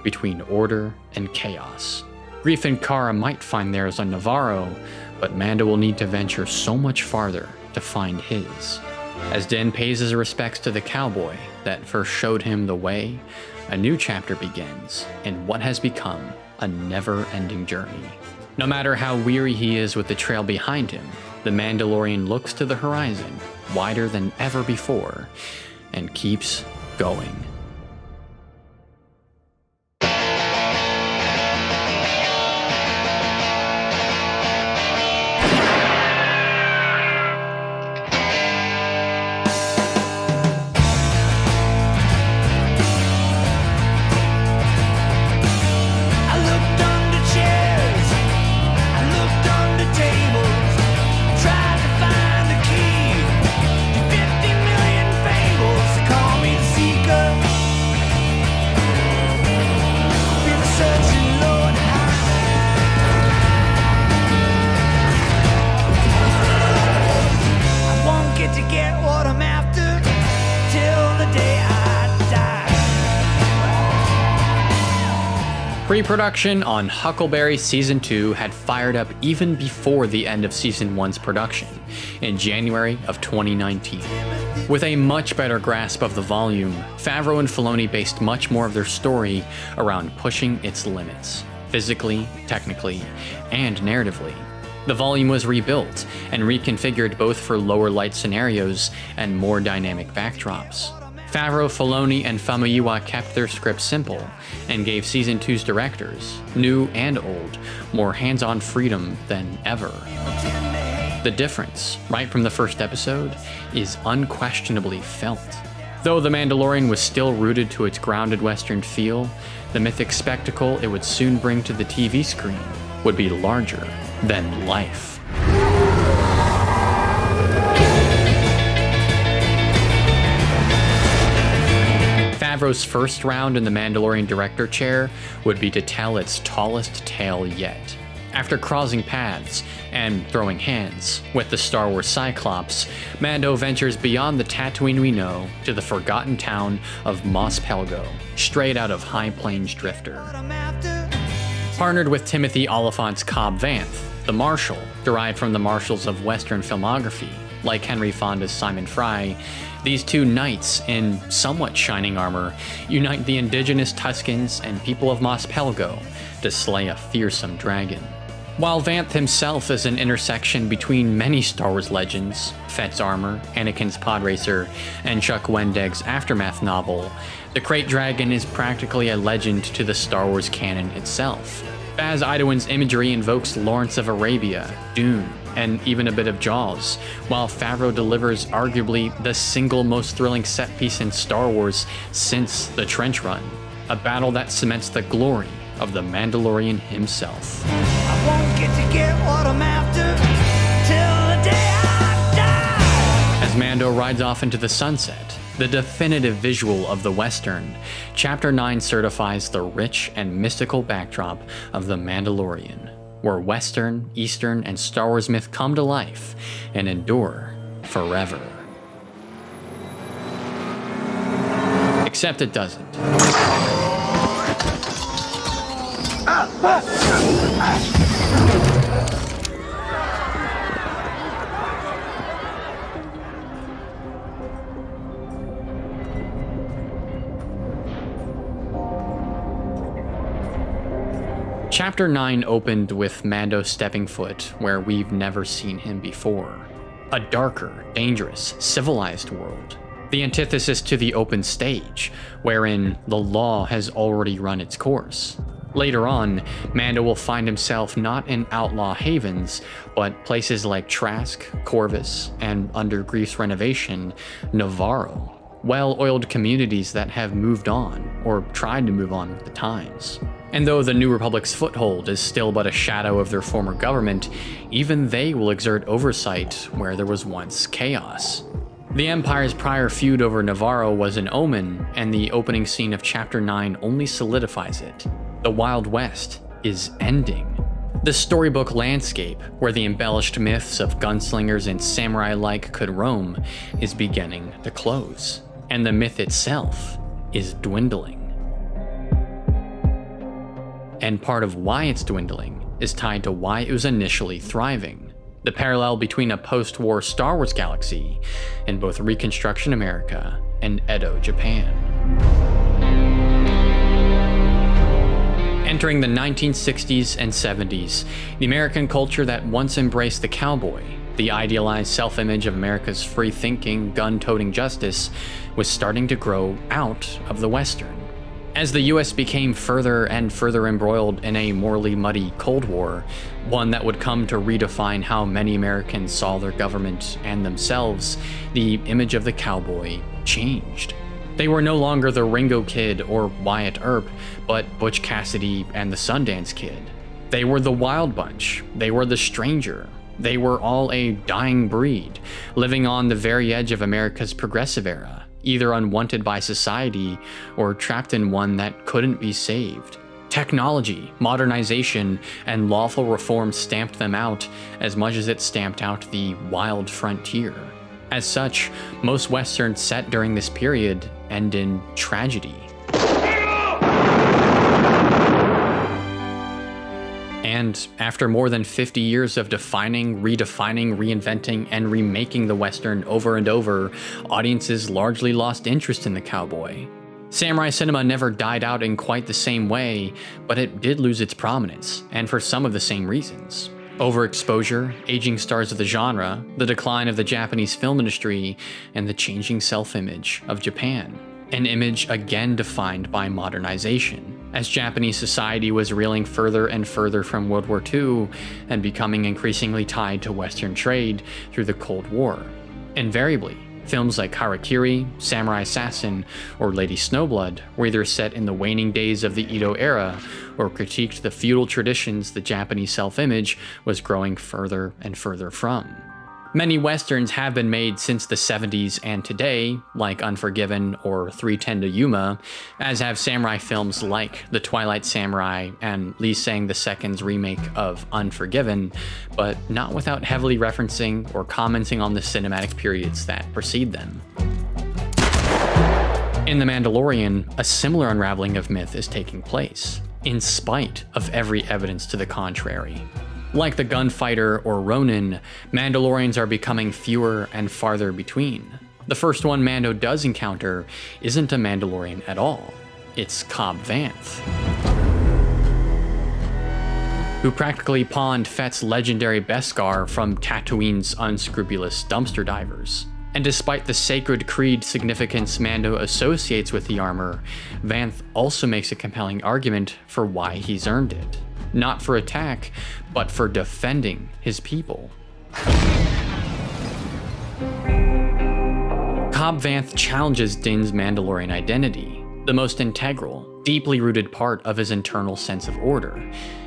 between order and chaos. Greef and Cara might find theirs on Nevarro, but Mando will need to venture so much farther to find his. As Din pays his respects to the cowboy that first showed him the way, a new chapter begins in what has become a never ending journey. No matter how weary he is with the trail behind him, the Mandalorian looks to the horizon, wider than ever before, and keeps going. Production on Huckleberry Season 2 had fired up even before the end of Season 1's production, in January of 2019. With a much better grasp of the volume, Favreau and Filoni based much more of their story around pushing its limits, physically, technically, and narratively. The volume was rebuilt and reconfigured both for lower light scenarios and more dynamic backdrops. Favreau, Filoni, and Famuyiwa kept their script simple and gave Season 2's directors, new and old, more hands-on freedom than ever. The difference, right from the first episode, is unquestionably felt. Though The Mandalorian was still rooted to its grounded Western feel, the mythic spectacle it would soon bring to the TV screen would be larger than life. Favreau's first round in the Mandalorian director chair would be to tell its tallest tale yet. After crossing paths and throwing hands with the Star Wars Cyclops, Mando ventures beyond the Tatooine we know to the forgotten town of Mos Pelgo, straight out of High Plains Drifter. Partnered with Timothy Olyphant's Cobb Vanth, the Marshal, derived from the marshals of Western filmography, like Henry Fonda's Simon Fry, these two knights in somewhat shining armor unite the indigenous Tuskens and people of Mos Pelgo to slay a fearsome dragon. While Vanth himself is an intersection between many Star Wars legends, Fett's armor, Anakin's pod racer, and Chuck Wendig's Aftermath novel, the Krayt Dragon is practically a legend to the Star Wars canon itself. Baz Idoine's imagery invokes Lawrence of Arabia, Dune, and even a bit of Jaws, while Favreau delivers arguably the single most thrilling set piece in Star Wars since the Trench Run, a battle that cements the glory of the Mandalorian himself. As Mando rides off into the sunset, the definitive visual of the Western, Chapter 9 certifies the rich and mystical backdrop of The Mandalorian, where Western, Eastern, and Star Wars myth come to life and endure forever. Except it doesn't. Chapter 9 opened with Mando stepping foot where we've never seen him before. A darker, dangerous, civilized world. The antithesis to the open stage, wherein the law has already run its course. Later on, Mando will find himself not in outlaw havens, but places like Trask, Corvus, and under Greef's renovation, Nevarro. Well oiled communities that have moved on, or tried to move on with the times. And though the New Republic's foothold is still but a shadow of their former government, even they will exert oversight where there was once chaos. The Empire's prior feud over Nevarro was an omen, and the opening scene of Chapter 9 only solidifies it. The Wild West is ending. The storybook landscape, where the embellished myths of gunslingers and samurai like could roam, is beginning to close, and the myth itself is dwindling. And part of why it's dwindling is tied to why it was initially thriving. The parallel between a post war Star Wars galaxy and both Reconstruction America and Edo, Japan. Entering the 1960s and 70s, the American culture that once embraced the cowboy, the idealized self image of America's free thinking, gun toting justice, was starting to grow out of the Western. As the US became further and further embroiled in a morally muddy Cold War, one that would come to redefine how many Americans saw their government and themselves, the image of the cowboy changed. They were no longer the Ringo Kid or Wyatt Earp, but Butch Cassidy and the Sundance Kid. They were the Wild Bunch. They were the stranger. They were all a dying breed, living on the very edge of America's progressive era either unwanted by society or trapped in one that couldn't be saved. Technology, modernization, and lawful reform stamped them out as much as it stamped out the wild frontier. As such, most westerns set during this period end in tragedy. And after more than 50 years of defining, redefining, reinventing, and remaking the Western over and over, audiences largely lost interest in the cowboy. Samurai cinema never died out in quite the same way, but it did lose its prominence, and for some of the same reasons. Overexposure, aging stars of the genre, the decline of the Japanese film industry, and the changing self image of Japan. An image again defined by modernization, as Japanese society was reeling further and further from World War II and becoming increasingly tied to Western trade through the Cold War. Invariably, Films like Harakiri, Samurai Assassin, or Lady Snowblood were either set in the waning days of the Edo era or critiqued the feudal traditions the Japanese self image was growing further and further from. Many westerns have been made since the 70s and today, like Unforgiven or 310 to Yuma, as have samurai films like The Twilight Samurai and Lee Sang-il's remake of Unforgiven, but not without heavily referencing or commenting on the cinematic periods that precede them. In The Mandalorian, a similar unraveling of myth is taking place, in spite of every evidence to the contrary. Like the gunfighter or Ronin, Mandalorians are becoming fewer and farther between. The first one Mando does encounter isn't a Mandalorian at all. It's Cobb Vanth, who practically pawned Fett's legendary Beskar from Tatooine's unscrupulous dumpster divers. And despite the sacred creed significance Mando associates with the armor, Vanth also makes a compelling argument for why he's earned it not for attack, but for defending his people. Cobb Vanth challenges Din's Mandalorian identity, the most integral, deeply rooted part of his internal sense of order,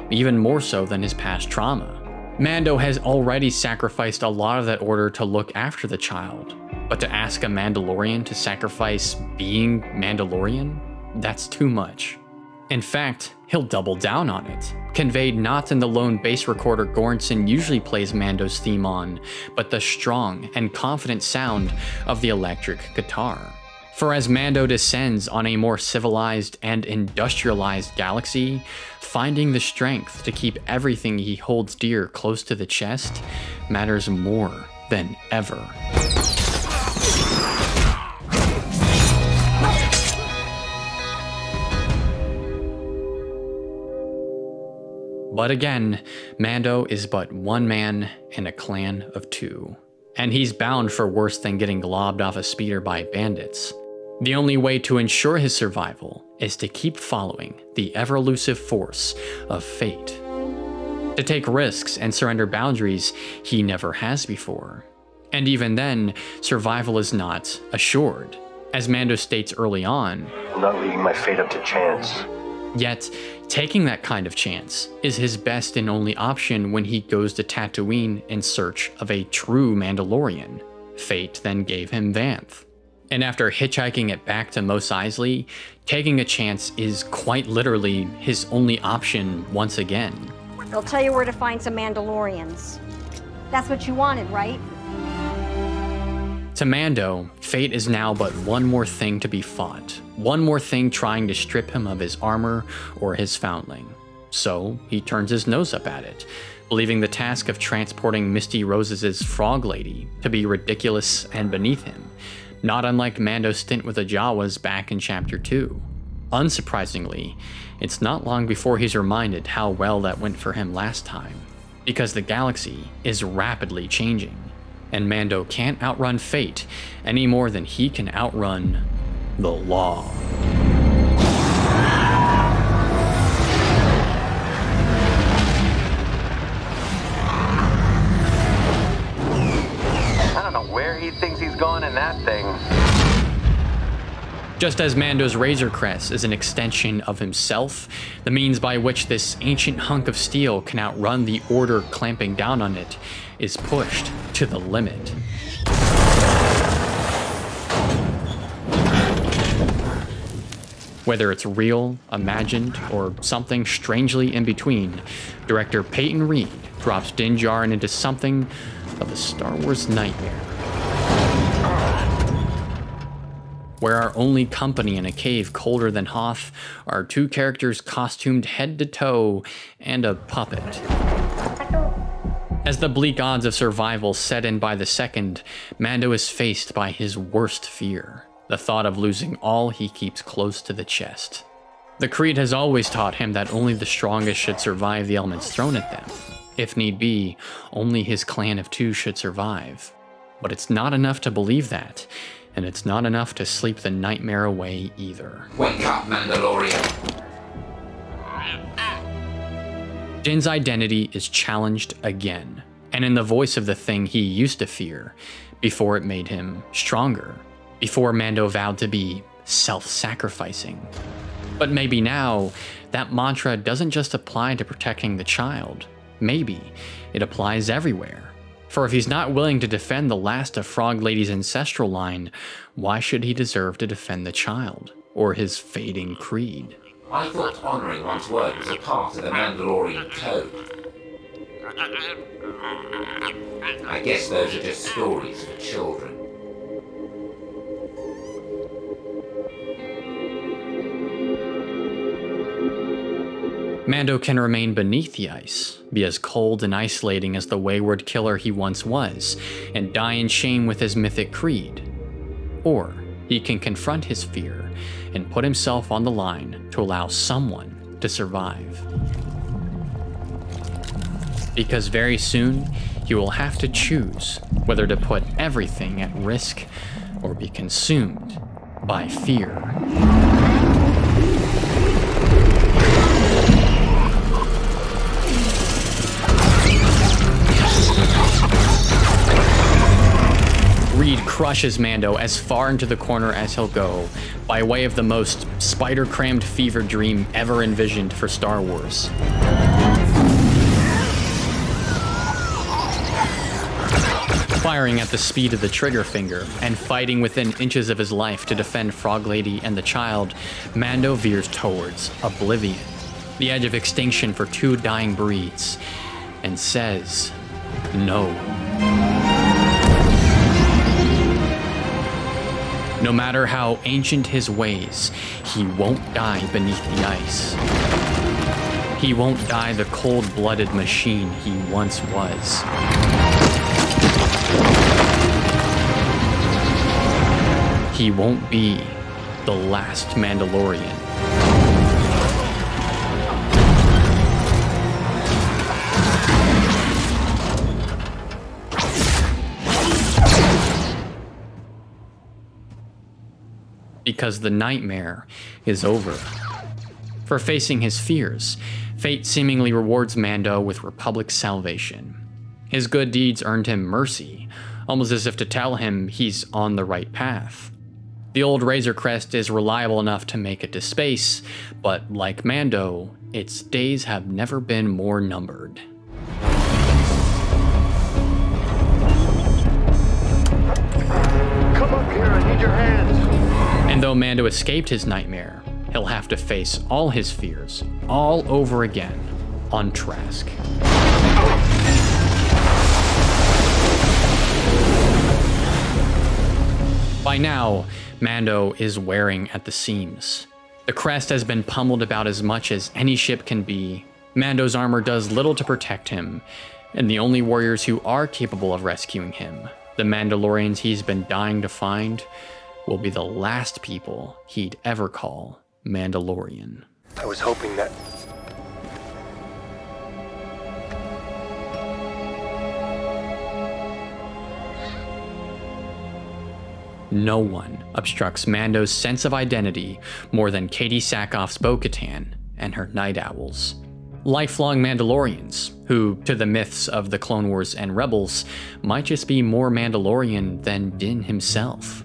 even more so than his past trauma. Mando has already sacrificed a lot of that order to look after the child, but to ask a Mandalorian to sacrifice being Mandalorian? That's too much. In fact, he'll double down on it, conveyed not in the lone bass recorder Göransson usually plays Mando's theme on, but the strong and confident sound of the electric guitar. For as Mando descends on a more civilized and industrialized galaxy, finding the strength to keep everything he holds dear close to the chest matters more than ever. But again, Mando is but one man in a clan of two. And he's bound for worse than getting globbed off a speeder by bandits. The only way to ensure his survival is to keep following the ever elusive force of fate. To take risks and surrender boundaries he never has before. And even then, survival is not assured. As Mando states early on, I'm not leaving my fate up to chance. Yet, taking that kind of chance is his best and only option when he goes to Tatooine in search of a true Mandalorian. Fate then gave him Vanth. And after hitchhiking it back to Mos Eisley, taking a chance is quite literally his only option once again. They'll tell you where to find some Mandalorians. That's what you wanted, right? To Mando, fate is now but one more thing to be fought, one more thing trying to strip him of his armor or his foundling. So he turns his nose up at it, believing the task of transporting Misty Rosas' frog lady to be ridiculous and beneath him, not unlike Mando's stint with the Jawas back in Chapter 2. Unsurprisingly, it's not long before he's reminded how well that went for him last time, because the galaxy is rapidly changing and Mando can't outrun fate any more than he can outrun the law. Just as Mando's Razor Crest is an extension of himself, the means by which this ancient hunk of steel can outrun the order clamping down on it is pushed to the limit. Whether it's real, imagined, or something strangely in between, director Peyton Reed drops Din Djarin into something of a Star Wars nightmare. Where our only company in a cave colder than Hoth are two characters costumed head to toe and a puppet. As the bleak odds of survival set in by the second, Mando is faced by his worst fear the thought of losing all he keeps close to the chest. The Creed has always taught him that only the strongest should survive the elements thrown at them. If need be, only his clan of two should survive. But it's not enough to believe that, and it's not enough to sleep the nightmare away either. Wake up, Mandalorian. Din's identity is challenged again, and in the voice of the thing he used to fear, before it made him stronger, before Mando vowed to be self sacrificing. But maybe now, that mantra doesn't just apply to protecting the child. Maybe it applies everywhere. For if he's not willing to defend the last of Frog Lady's ancestral line, why should he deserve to defend the child, or his fading creed? I thought honoring one's word was a part of the Mandalorian code. I guess those are just stories for children. Mando can remain beneath the ice, be as cold and isolating as the wayward killer he once was, and die in shame with his mythic creed. Or he can confront his fear and put himself on the line to allow someone to survive. Because very soon, he will have to choose whether to put everything at risk or be consumed by fear. Crushes Mando as far into the corner as he'll go, by way of the most spider crammed fever dream ever envisioned for Star Wars. Firing at the speed of the trigger finger and fighting within inches of his life to defend Frog Lady and the child, Mando veers towards oblivion, the edge of extinction for two dying breeds, and says, No. No matter how ancient his ways, he won't die beneath the ice. He won't die the cold blooded machine he once was. He won't be the last Mandalorian. Because the nightmare is over. For facing his fears, fate seemingly rewards Mando with Republic salvation. His good deeds earned him mercy, almost as if to tell him he's on the right path. The old Razor Crest is reliable enough to make it to space, but like Mando, its days have never been more numbered. Come up here, I need your hands. And though Mando escaped his nightmare, he'll have to face all his fears all over again on Trask. By now, Mando is wearing at the seams. The crest has been pummeled about as much as any ship can be. Mando's armor does little to protect him, and the only warriors who are capable of rescuing him, the Mandalorians he's been dying to find, will be the last people he'd ever call Mandalorian. I was hoping that. No one obstructs Mando's sense of identity more than Katee Sackhoff's Bo Katan and her Night Owls. Lifelong Mandalorians, who, to the myths of the Clone Wars and Rebels, might just be more Mandalorian than Din himself.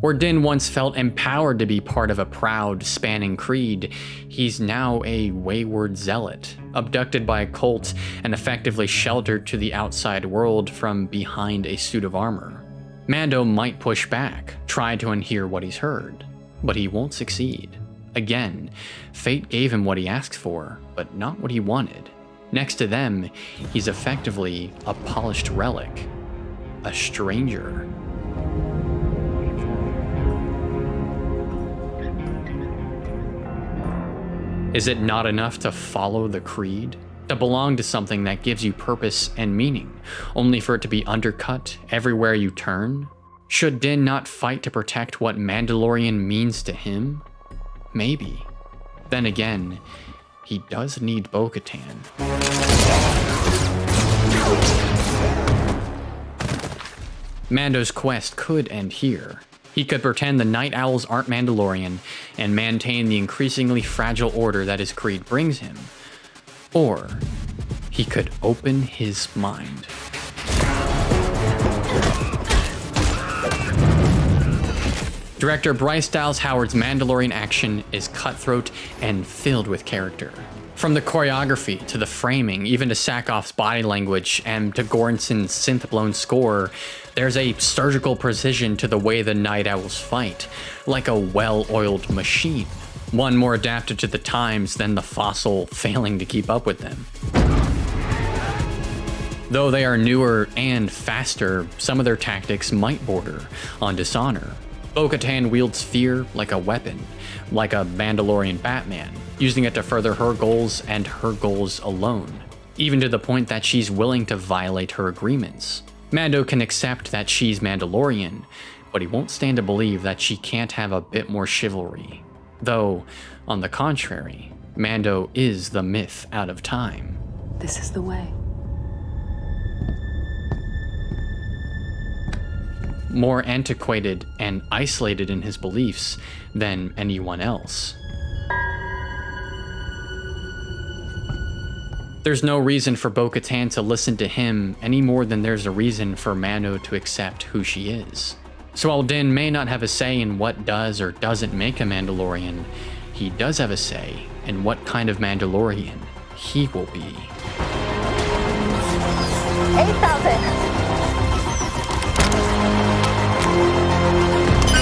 Where Din once felt empowered to be part of a proud, spanning creed, he's now a wayward zealot, abducted by a cult and effectively sheltered to the outside world from behind a suit of armor. Mando might push back, try to unhear what he's heard, but he won't succeed. Again, fate gave him what he asked for, but not what he wanted. Next to them, he's effectively a polished relic, a stranger. Is it not enough to follow the creed? To belong to something that gives you purpose and meaning, only for it to be undercut everywhere you turn? Should Din not fight to protect what Mandalorian means to him? Maybe. Then again, he does need Bo. Mando's quest could end here. He could pretend the Night Owls aren't Mandalorian and maintain the increasingly fragile order that his creed brings him. Or he could open his mind. Director Bryce Dallas Howard's Mandalorian action is cutthroat and filled with character. From the choreography to the framing, even to Sackhoff's body language and to Göransson's synth-blown score, there's a surgical precision to the way the Night Owls fight, like a well-oiled machine, one more adapted to the times than the fossil failing to keep up with them. Though they are newer and faster, some of their tactics might border on dishonor, Bo-Katan wields fear like a weapon, like a Mandalorian Batman, using it to further her goals and her goals alone, even to the point that she's willing to violate her agreements. Mando can accept that she's Mandalorian, but he won't stand to believe that she can't have a bit more chivalry. Though, on the contrary, Mando is the myth out of time. This is the way. More antiquated and isolated in his beliefs than anyone else. There's no reason for Bo Katan to listen to him any more than there's a reason for Mando to accept who she is. So while Din may not have a say in what does or doesn't make a Mandalorian, he does have a say in what kind of Mandalorian he will be. 8,000!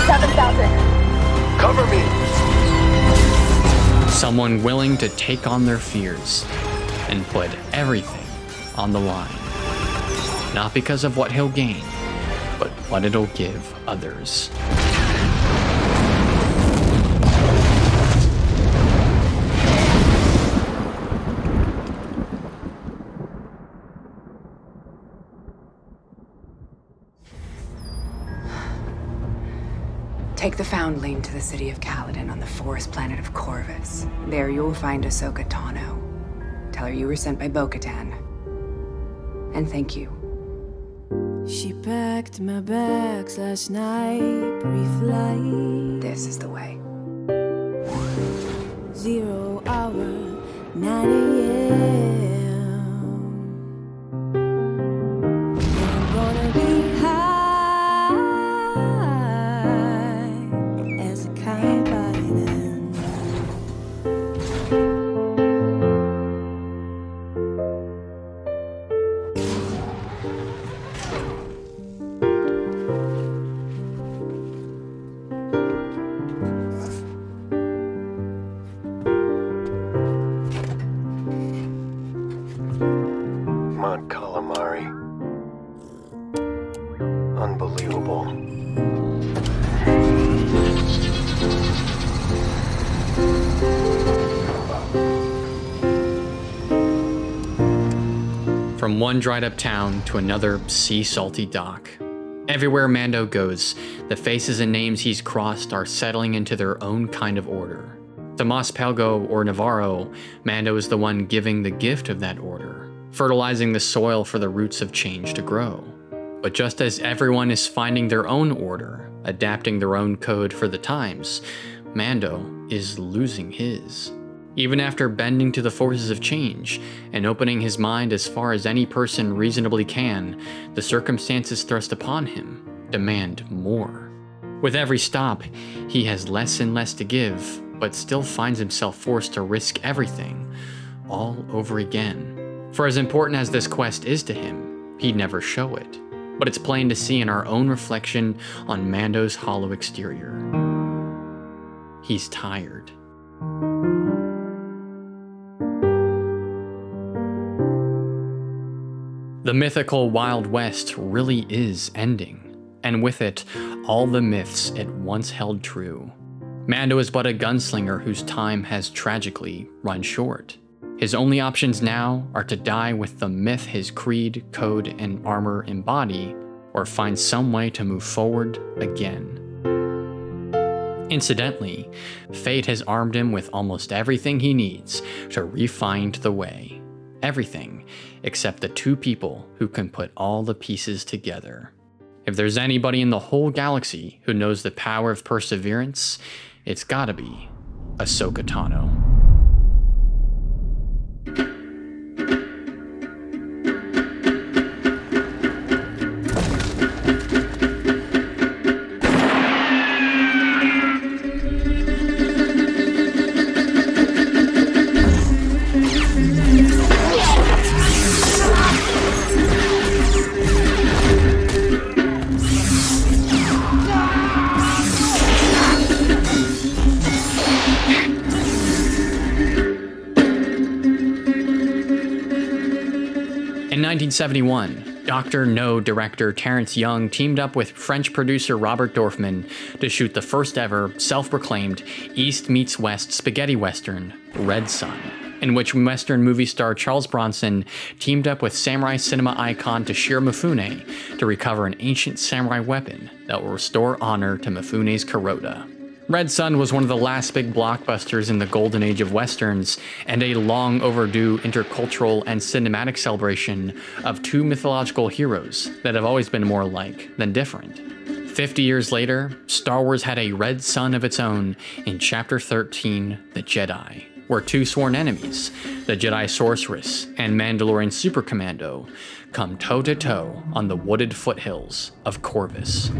7,000. Cover me! Someone willing to take on their fears and put everything on the line. Not because of what he'll gain, but what it'll give others. Take the Foundling to the city of Calodan on the forest planet of Corvus. There you will find Ahsoka Tano. Tell her you were sent by Bo-Katan. And thank you. She packed my bags last night, pre-flight. This is the way. Zero hour, 9 a.m. From one dried up town to another sea salty dock. Everywhere Mando goes, the faces and names he's crossed are settling into their own kind of order. To Mos Pelgo or Nevarro, Mando is the one giving the gift of that order, fertilizing the soil for the roots of change to grow. But just as everyone is finding their own order, adapting their own code for the times, Mando is losing his. Even after bending to the forces of change and opening his mind as far as any person reasonably can, the circumstances thrust upon him demand more. With every stop, he has less and less to give, but still finds himself forced to risk everything all over again. For as important as this quest is to him, he'd never show it. But it's plain to see in our own reflection on Mando's hollow exterior. He's tired. The mythical Wild West really is ending, and with it, all the myths it once held true. Mando is but a gunslinger whose time has tragically run short. His only options now are to die with the myth his creed, code, and armor embody, or find some way to move forward again. Incidentally, fate has armed him with almost everything he needs to refind the way. Everything except the two people who can put all the pieces together. If there's anybody in the whole galaxy who knows the power of perseverance, it's gotta be Ahsoka Tano. 1971, Dr. No director Terrence Young teamed up with French producer Robert Dorfman to shoot the first ever self proclaimed East meets West spaghetti western, Red Sun, in which Western movie star Charles Bronson teamed up with samurai cinema icon Toshiro Mifune to recover an ancient samurai weapon that will restore honor to Mifune's Kuroda. Red Sun was one of the last big blockbusters in the golden age of westerns, and a long overdue intercultural and cinematic celebration of two mythological heroes that have always been more alike than different. 50 years later, Star Wars had a Red Sun of its own in Chapter 13 The Jedi, where two sworn enemies, the Jedi Sorceress and Mandalorian Super Commando, come toe to toe on the wooded foothills of Corvus.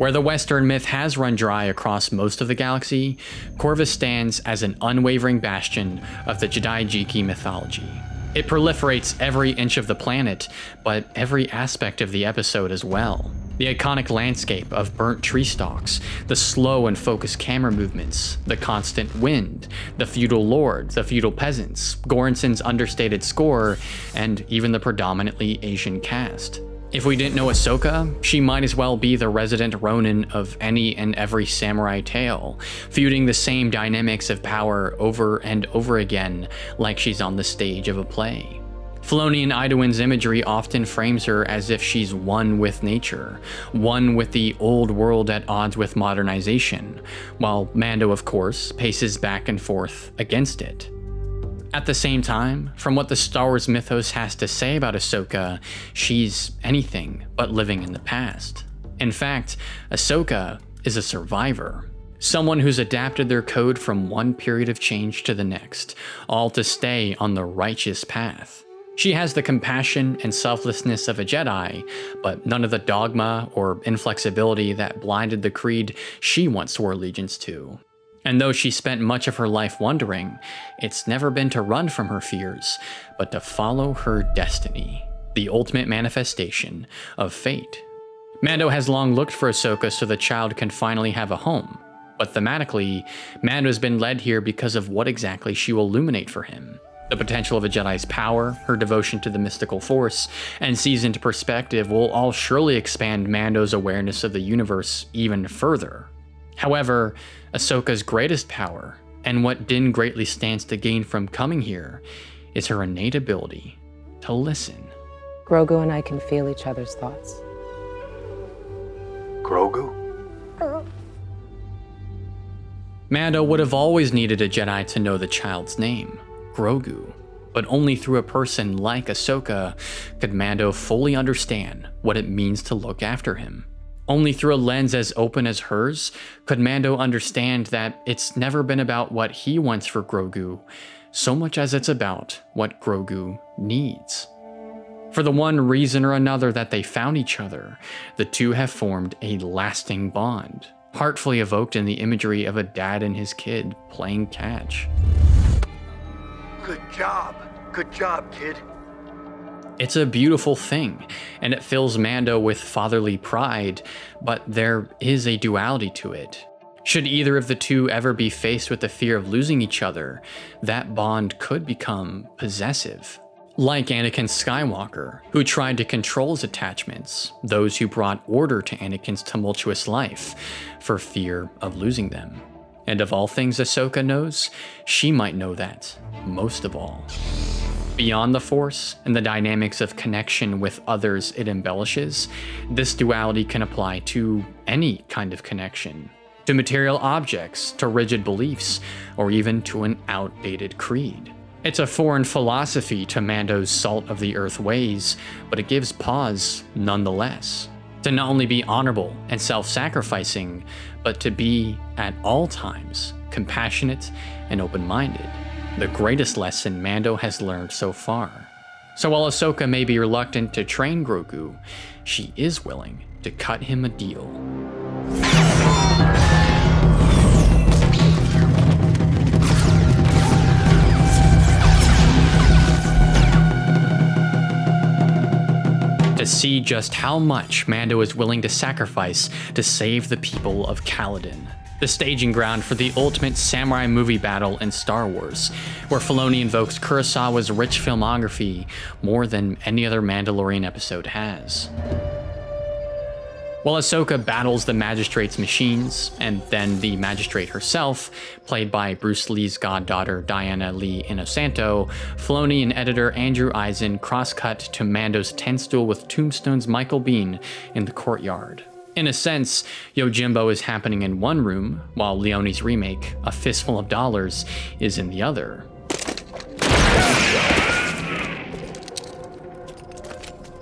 Where the Western myth has run dry across most of the galaxy, Corvus stands as an unwavering bastion of the Jidaigeki mythology. It proliferates every inch of the planet, but every aspect of the episode as well. The iconic landscape of burnt tree stalks, the slow and focused camera movements, the constant wind, the feudal lords, the feudal peasants, Göransson's understated score, and even the predominantly Asian cast. If we didn't know Ahsoka, she might as well be the resident Ronin of any and every samurai tale, feuding the same dynamics of power over and over again like she's on the stage of a play. Filoni and Idoine's imagery often frames her as if she's one with nature, one with the old world at odds with modernization, while Mando, of course, paces back and forth against it. At the same time, from what the Star Wars mythos has to say about Ahsoka, she's anything but living in the past. In fact, Ahsoka is a survivor. Someone who's adapted their code from one period of change to the next, all to stay on the righteous path. She has the compassion and selflessness of a Jedi, but none of the dogma or inflexibility that blinded the creed she once swore allegiance to. And though she spent much of her life wondering, it's never been to run from her fears, but to follow her destiny, the ultimate manifestation of fate. Mando has long looked for Ahsoka so the child can finally have a home, but thematically, Mando has been led here because of what exactly she will illuminate for him. The potential of a Jedi's power, her devotion to the mystical force, and seasoned perspective will all surely expand Mando's awareness of the universe even further. However, Ahsoka's greatest power, and what Din greatly stands to gain from coming here, is her innate ability to listen. Grogu and I can feel each other's thoughts. Grogu? Mando would have always needed a Jedi to know the child's name, Grogu, but only through a person like Ahsoka could Mando fully understand what it means to look after him. Only through a lens as open as hers could Mando understand that it's never been about what he wants for Grogu, so much as it's about what Grogu needs. For the one reason or another that they found each other, the two have formed a lasting bond, heartfully evoked in the imagery of a dad and his kid playing catch. Good job. Good job, kid. It's a beautiful thing, and it fills Mando with fatherly pride, but there is a duality to it. Should either of the two ever be faced with the fear of losing each other, that bond could become possessive. Like Anakin Skywalker, who tried to control his attachments, those who brought order to Anakin's tumultuous life for fear of losing them. And of all things Ahsoka knows, she might know that most of all. Beyond the Force and the dynamics of connection with others it embellishes, this duality can apply to any kind of connection. To material objects, to rigid beliefs, or even to an outdated creed. It's a foreign philosophy to Mando's salt of the earth ways, but it gives pause nonetheless. To not only be honorable and self sacrificing, but to be, at all times, compassionate and open minded the greatest lesson Mando has learned so far. So while Ahsoka may be reluctant to train Grogu, she is willing to cut him a deal. To see just how much Mando is willing to sacrifice to save the people of Calodan the staging ground for the ultimate samurai movie battle in Star Wars, where Filoni invokes Kurosawa's rich filmography more than any other Mandalorian episode has. While Ahsoka battles the Magistrate's machines, and then the Magistrate herself, played by Bruce Lee's goddaughter Diana Lee Inosanto, Filoni and editor Andrew Eisen cross-cut to Mando's tense duel with Tombstone's Michael Biehn in the courtyard. In a sense, Yojimbo is happening in one room, while Leone's remake, A Fistful of Dollars, is in the other.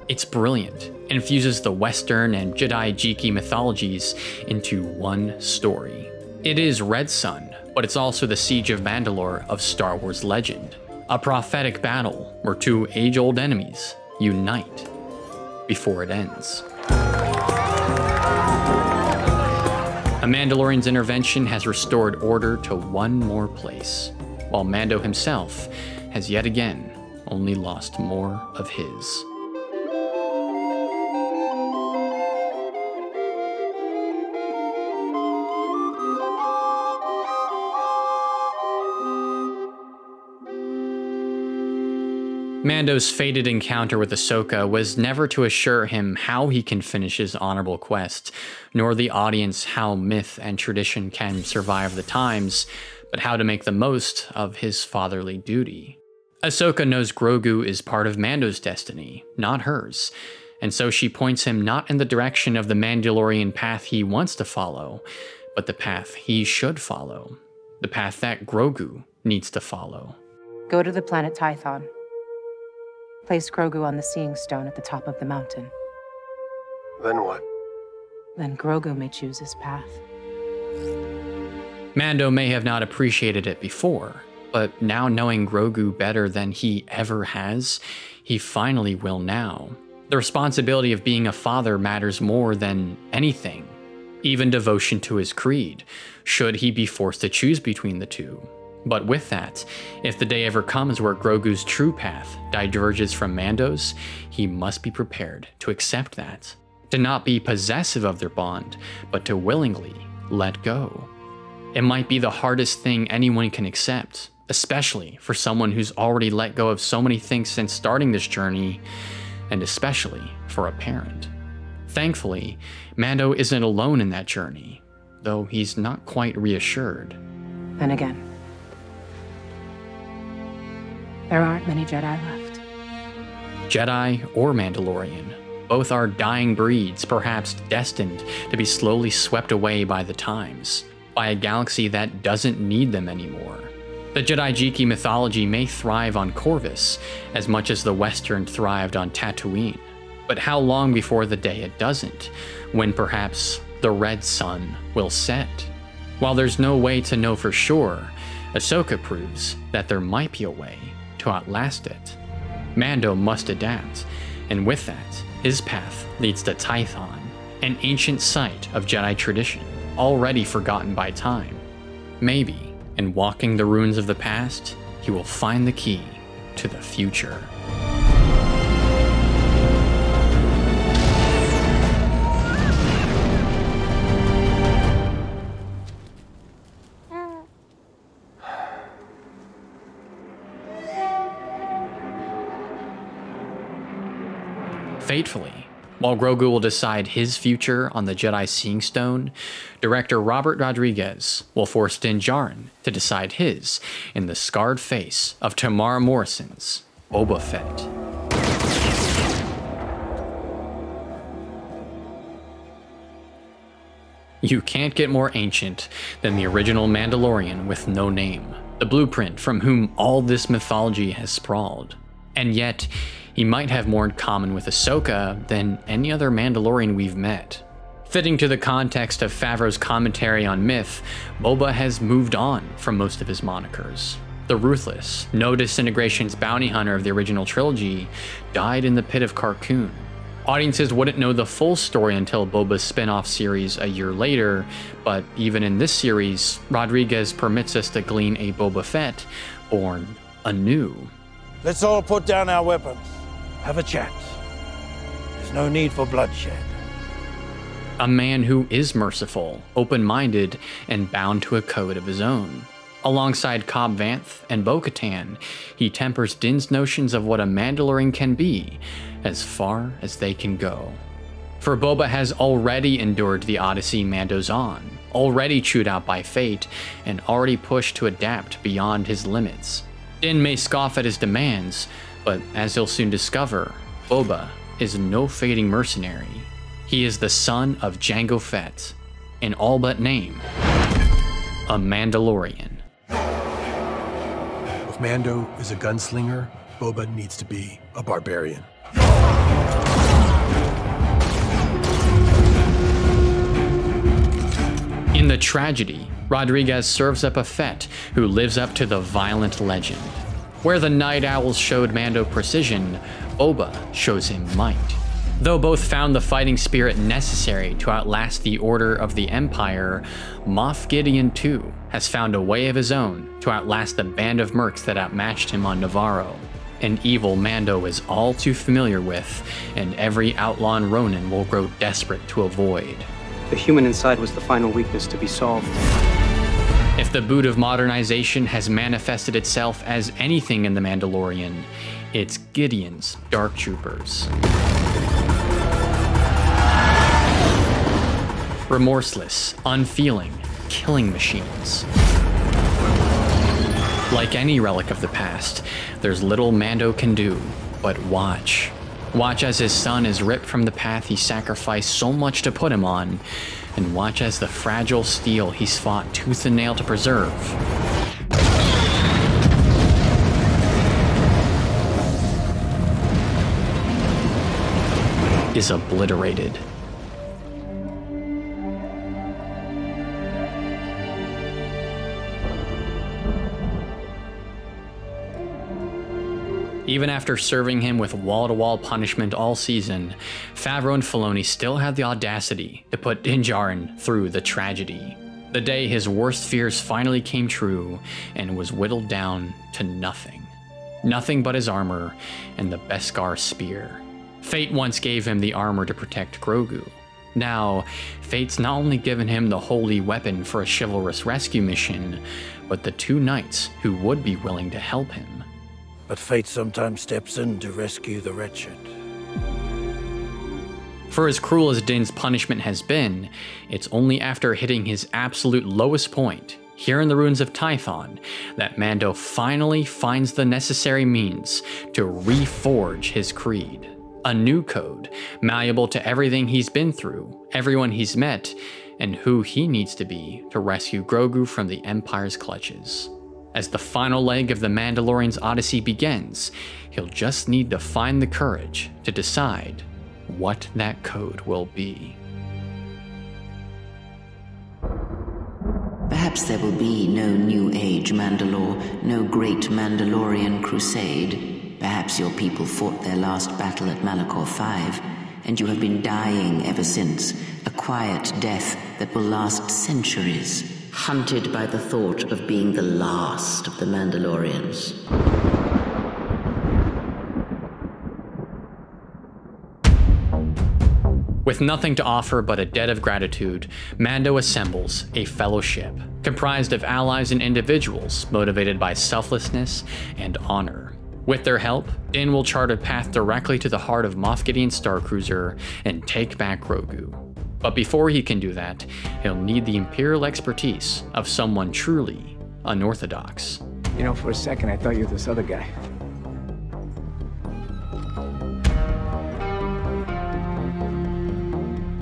It's brilliant, and infuses the Western and Jidaigeki mythologies into one story. It is Red Sun, but it's also the Siege of Mandalore of Star Wars legend. A prophetic battle where two age-old enemies unite before it ends. Mandalorian's intervention has restored order to one more place, while Mando himself has yet again only lost more of his. Mando's fated encounter with Ahsoka was never to assure him how he can finish his honorable quest, nor the audience how myth and tradition can survive the times, but how to make the most of his fatherly duty. Ahsoka knows Grogu is part of Mando's destiny, not hers, and so she points him not in the direction of the Mandalorian path he wants to follow, but the path he should follow, the path that Grogu needs to follow. Go to the planet Tython. Place Grogu on the Seeing Stone at the top of the mountain. Then what? Then Grogu may choose his path. Mando may have not appreciated it before, but now knowing Grogu better than he ever has, he finally will now. The responsibility of being a father matters more than anything, even devotion to his creed, should he be forced to choose between the two. But with that, if the day ever comes where Grogu's true path diverges from Mando's, he must be prepared to accept that. To not be possessive of their bond, but to willingly let go. It might be the hardest thing anyone can accept, especially for someone who's already let go of so many things since starting this journey, and especially for a parent. Thankfully, Mando isn't alone in that journey, though he's not quite reassured. Then again, there aren't many Jedi left. Jedi or Mandalorian, both are dying breeds, perhaps destined to be slowly swept away by the times, by a galaxy that doesn't need them anymore. The Jidaigeki mythology may thrive on Corvus as much as the Western thrived on Tatooine. But how long before the day it doesn't, when perhaps the red sun will set? While there's no way to know for sure, Ahsoka proves that there might be a way to outlast it. Mando must adapt, and with that, his path leads to Tython, an ancient site of Jedi tradition, already forgotten by time. Maybe, in walking the ruins of the past, he will find the key to the future. Fatefully, while Grogu will decide his future on the Jedi Seeing Stone, director Robert Rodriguez will force Din Djarin to decide his in the scarred face of Temuera Morrison's Boba Fett. You can't get more ancient than the original Mandalorian with no name, the blueprint from whom all this mythology has sprawled. And yet, he might have more in common with Ahsoka than any other Mandalorian we've met. Fitting to the context of Favreau's commentary on myth, Boba has moved on from most of his monikers. The ruthless, no disintegrations bounty hunter of the original trilogy died in the pit of Carkoon. Audiences wouldn't know the full story until Boba's spin off series a year later, but even in this series, Rodriguez permits us to glean a Boba Fett born anew. Let's all put down our weapons. Have a chat. There's no need for bloodshed. A man who is merciful, open minded, and bound to a code of his own. Alongside Cobb Vanth and Bo Katan, he tempers Din's notions of what a Mandalorian can be as far as they can go. For Boba has already endured the Odyssey Mando's on, already chewed out by fate, and already pushed to adapt beyond his limits. Din may scoff at his demands, but as he'll soon discover, Boba is no fading mercenary. He is the son of Jango Fett, in all but name, a Mandalorian. If Mando is a gunslinger, Boba needs to be a barbarian. In the tragedy, Rodriguez serves up a Fett who lives up to the violent legend. Where the Night Owls showed Mando precision, Boba shows him might. Though both found the fighting spirit necessary to outlast the Order of the Empire, Moff Gideon too has found a way of his own to outlast the band of mercs that outmatched him on Nevarro. An evil Mando is all too familiar with, and every outlaw and Ronin will grow desperate to avoid. The human inside was the final weakness to be solved. If the boot of modernization has manifested itself as anything in The Mandalorian, it's Gideon's Dark Troopers. Remorseless, unfeeling, killing machines. Like any relic of the past, there's little Mando can do but watch. Watch as his son is ripped from the path he sacrificed so much to put him on, and watch as the fragile steel he's fought tooth and nail to preserve is obliterated. Even after serving him with wall to wall punishment all season, Favreau and Filoni still had the audacity to put Din Djarin through the tragedy. The day his worst fears finally came true and was whittled down to nothing. Nothing but his armor and the Beskar spear. Fate once gave him the armor to protect Grogu. Now, Fate's not only given him the holy weapon for a chivalrous rescue mission, but the two knights who would be willing to help him. But fate sometimes steps in to rescue the wretched. For as cruel as Din's punishment has been, it's only after hitting his absolute lowest point, here in the ruins of Tython, that Mando finally finds the necessary means to reforge his creed. A new code, malleable to everything he's been through, everyone he's met, and who he needs to be to rescue Grogu from the Empire's clutches. As the final leg of the Mandalorian's odyssey begins, he'll just need to find the courage to decide what that code will be. Perhaps there will be no New Age Mandalore, no great Mandalorian crusade. Perhaps your people fought their last battle at Malachor 5, and you have been dying ever since, a quiet death that will last centuries hunted by the thought of being the last of the Mandalorians. With nothing to offer but a debt of gratitude, Mando assembles a fellowship comprised of allies and individuals motivated by selflessness and honor. With their help, Din will chart a path directly to the heart of Moff Gideon's Star Cruiser and take back Grogu. But before he can do that, he'll need the Imperial expertise of someone truly unorthodox. You know, for a second, I thought you were this other guy.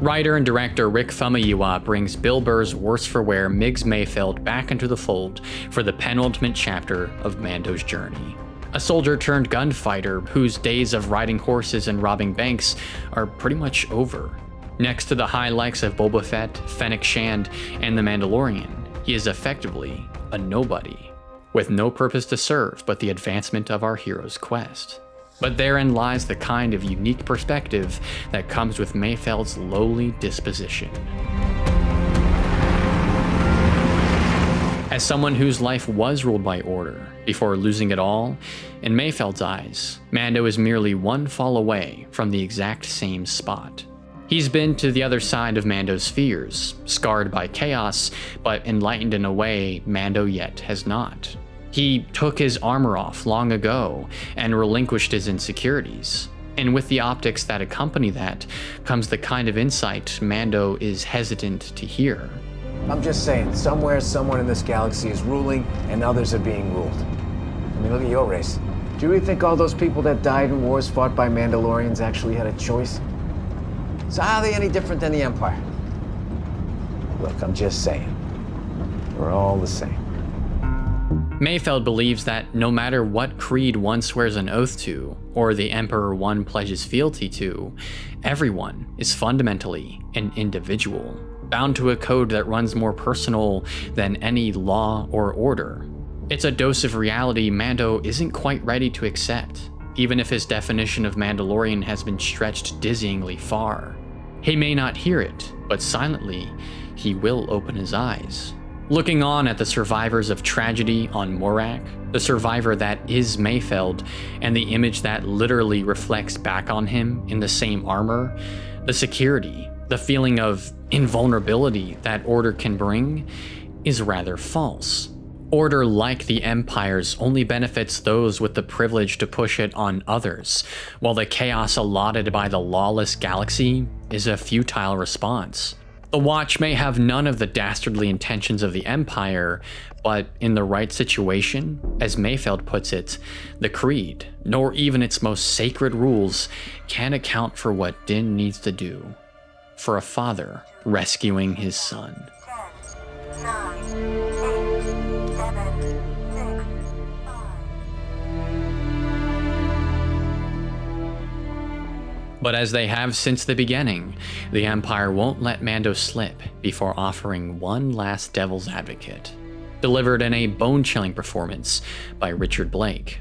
Writer and director Rick Famuyiwa brings Bill Burr's worse for wear Migs Mayfeld back into the fold for the penultimate chapter of Mando's journey. A soldier turned gunfighter whose days of riding horses and robbing banks are pretty much over. Next to the high likes of Boba Fett, Fennec Shand, and The Mandalorian, he is effectively a nobody, with no purpose to serve but the advancement of our hero's quest. But therein lies the kind of unique perspective that comes with Mayfeld's lowly disposition. As someone whose life was ruled by order before losing it all, in Mayfeld's eyes, Mando is merely one fall away from the exact same spot. He's been to the other side of Mando's fears, scarred by chaos, but enlightened in a way Mando yet has not. He took his armor off long ago and relinquished his insecurities. And with the optics that accompany that comes the kind of insight Mando is hesitant to hear. I'm just saying, somewhere someone in this galaxy is ruling and others are being ruled. I mean, look at your race. Do you really think all those people that died in wars fought by Mandalorians actually had a choice? So how are they any different than the Empire? Look, I'm just saying. We're all the same. Mayfeld believes that no matter what creed one swears an oath to, or the Emperor one pledges fealty to, everyone is fundamentally an individual, bound to a code that runs more personal than any law or order. It's a dose of reality Mando isn't quite ready to accept, even if his definition of Mandalorian has been stretched dizzyingly far. He may not hear it, but silently, he will open his eyes. Looking on at the survivors of tragedy on Morak, the survivor that is Mayfeld, and the image that literally reflects back on him in the same armor, the security, the feeling of invulnerability that Order can bring, is rather false. Order, like the Empire's, only benefits those with the privilege to push it on others, while the chaos allotted by the lawless galaxy is a futile response. The Watch may have none of the dastardly intentions of the Empire, but in the right situation, as Mayfeld puts it, the Creed, nor even its most sacred rules, can account for what Din needs to do for a father rescuing his son. But as they have since the beginning, the Empire won't let Mando slip before offering one last devil's advocate, delivered in a bone chilling performance by Richard Brake.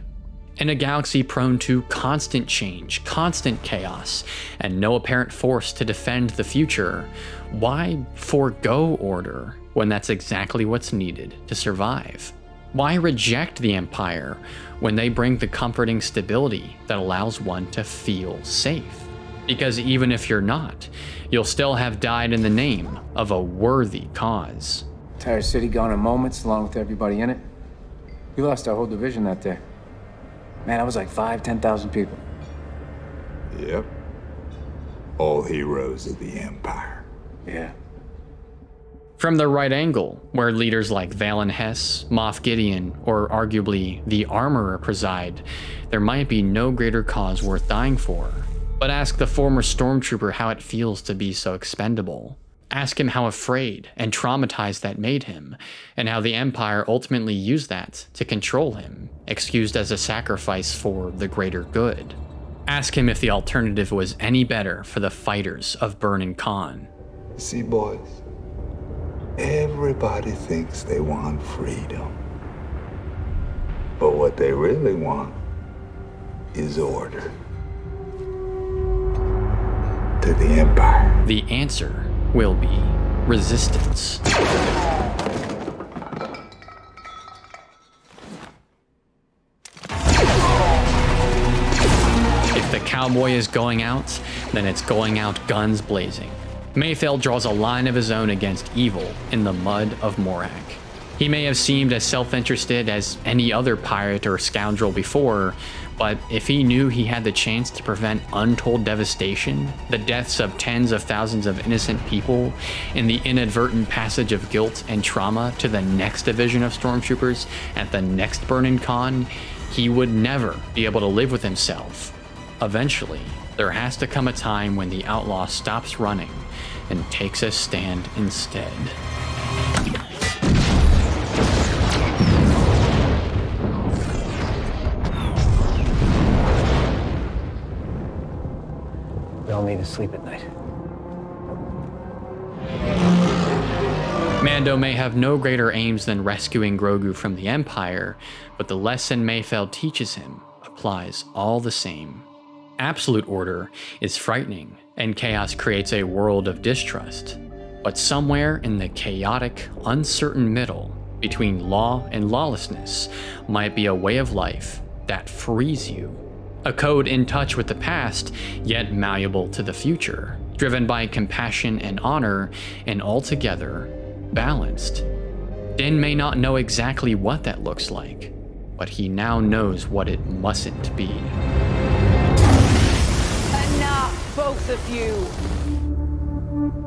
In a galaxy prone to constant change, constant chaos, and no apparent force to defend the future, why forego order when that's exactly what's needed to survive? Why reject the Empire when they bring the comforting stability that allows one to feel safe? Because even if you're not, you'll still have died in the name of a worthy cause. Entire city gone in moments, along with everybody in it. We lost our whole division that day. Man, I was like five, ten thousand people. Yep. All heroes of the Empire. Yeah. From the right angle, where leaders like Valin Hess, Moff Gideon, or arguably the Armorer preside, there might be no greater cause worth dying for. But ask the former stormtrooper how it feels to be so expendable. Ask him how afraid and traumatized that made him, and how the Empire ultimately used that to control him, excused as a sacrifice for the greater good. Ask him if the alternative was any better for the fighters of Burnin Konn. See, boys, everybody thinks they want freedom. But what they really want is order. To the Empire. The answer will be resistance. If the cowboy is going out, then it's going out guns blazing. Mayfeld draws a line of his own against evil in the mud of Morak. He may have seemed as self interested as any other pirate or scoundrel before, but if he knew he had the chance to prevent untold devastation, the deaths of tens of thousands of innocent people, and the inadvertent passage of guilt and trauma to the next division of stormtroopers at the next Burnin Konn, he would never be able to live with himself. Eventually, there has to come a time when the outlaw stops running and takes a stand instead. Need to sleep at night. Mando may have no greater aims than rescuing Grogu from the Empire, but the lesson Mayfeld teaches him applies all the same. Absolute order is frightening, and chaos creates a world of distrust. But somewhere in the chaotic, uncertain middle, between law and lawlessness, might be a way of life that frees you. A code in touch with the past, yet malleable to the future, driven by compassion and honor, and altogether balanced. Din may not know exactly what that looks like, but he now knows what it mustn't be. Enough, both of you.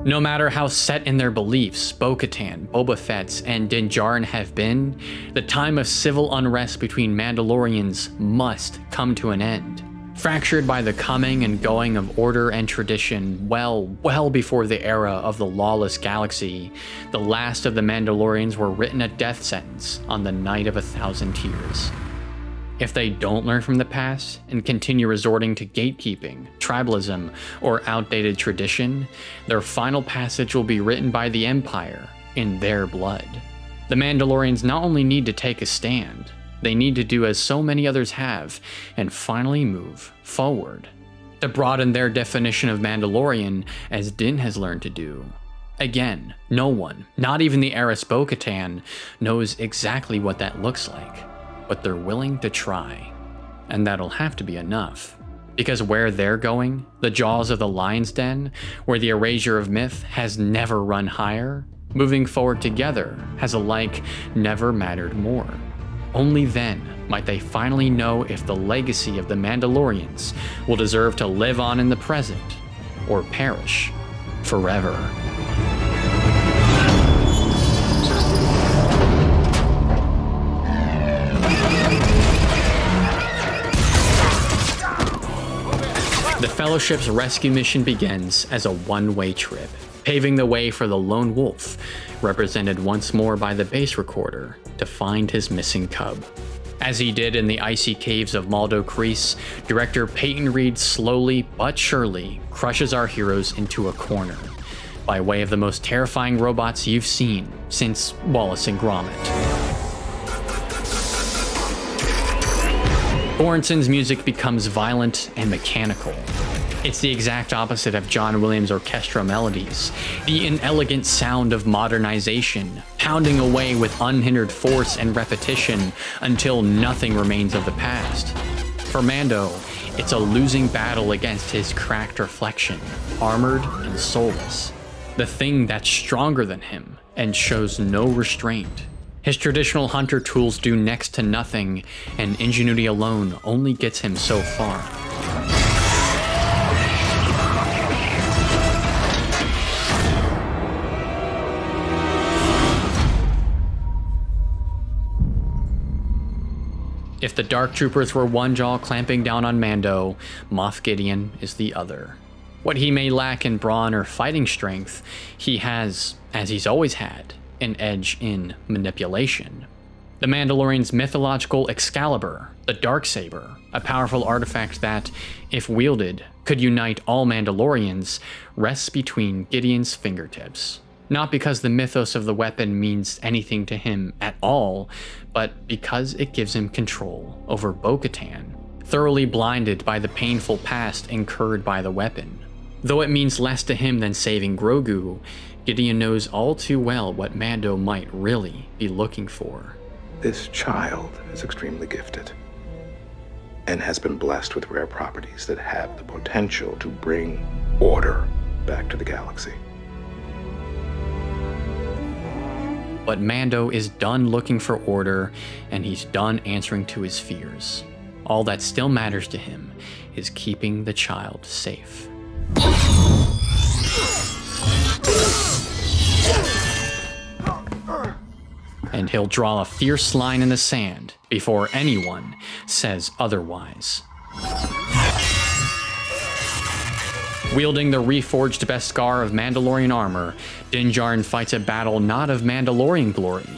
No matter how set in their beliefs Bo Katan, Boba Fett's, and Din Djarin have been, the time of civil unrest between Mandalorians must come to an end. Fractured by the coming and going of order and tradition well, well before the era of the lawless galaxy, the last of the Mandalorians were written a death sentence on the Night of a Thousand Tears. If they don't learn from the past and continue resorting to gatekeeping, tribalism, or outdated tradition, their final passage will be written by the Empire in their blood. The Mandalorians not only need to take a stand, they need to do as so many others have and finally move forward. To broaden their definition of Mandalorian as Din has learned to do. Again, no one, not even the heiress Bo Katan, knows exactly what that looks like but they're willing to try. And that'll have to be enough. Because where they're going, the jaws of the lion's den, where the erasure of myth has never run higher, moving forward together has alike never mattered more. Only then might they finally know if the legacy of the Mandalorians will deserve to live on in the present or perish forever. The Fellowship's rescue mission begins as a one-way trip, paving the way for the Lone Wolf, represented once more by the bass recorder, to find his missing cub. As he did in the icy caves of Maldo Kreis, director Peyton Reed slowly but surely crushes our heroes into a corner, by way of the most terrifying robots you've seen since Wallace and Gromit. Göransson's music becomes violent and mechanical. It's the exact opposite of John Williams' orchestral melodies, the inelegant sound of modernization, pounding away with unhindered force and repetition until nothing remains of the past. For Mando, it's a losing battle against his cracked reflection, armored and soulless. The thing that's stronger than him and shows no restraint. His traditional hunter tools do next to nothing, and ingenuity alone only gets him so far. If the Dark Troopers were one jaw clamping down on Mando, Moff Gideon is the other. What he may lack in brawn or fighting strength, he has, as he's always had, an edge in manipulation. The Mandalorian's mythological Excalibur, the Darksaber, a powerful artifact that, if wielded, could unite all Mandalorians, rests between Gideon's fingertips. Not because the mythos of the weapon means anything to him at all, but because it gives him control over Bo Katan, thoroughly blinded by the painful past incurred by the weapon. Though it means less to him than saving Grogu, Gideon knows all too well what Mando might really be looking for. This child is extremely gifted and has been blessed with rare properties that have the potential to bring order back to the galaxy. But Mando is done looking for order, and he's done answering to his fears. All that still matters to him is keeping the child safe. And he'll draw a fierce line in the sand before anyone says otherwise. Wielding the reforged Beskar of Mandalorian armor, Din Djarin fights a battle not of Mandalorian glory,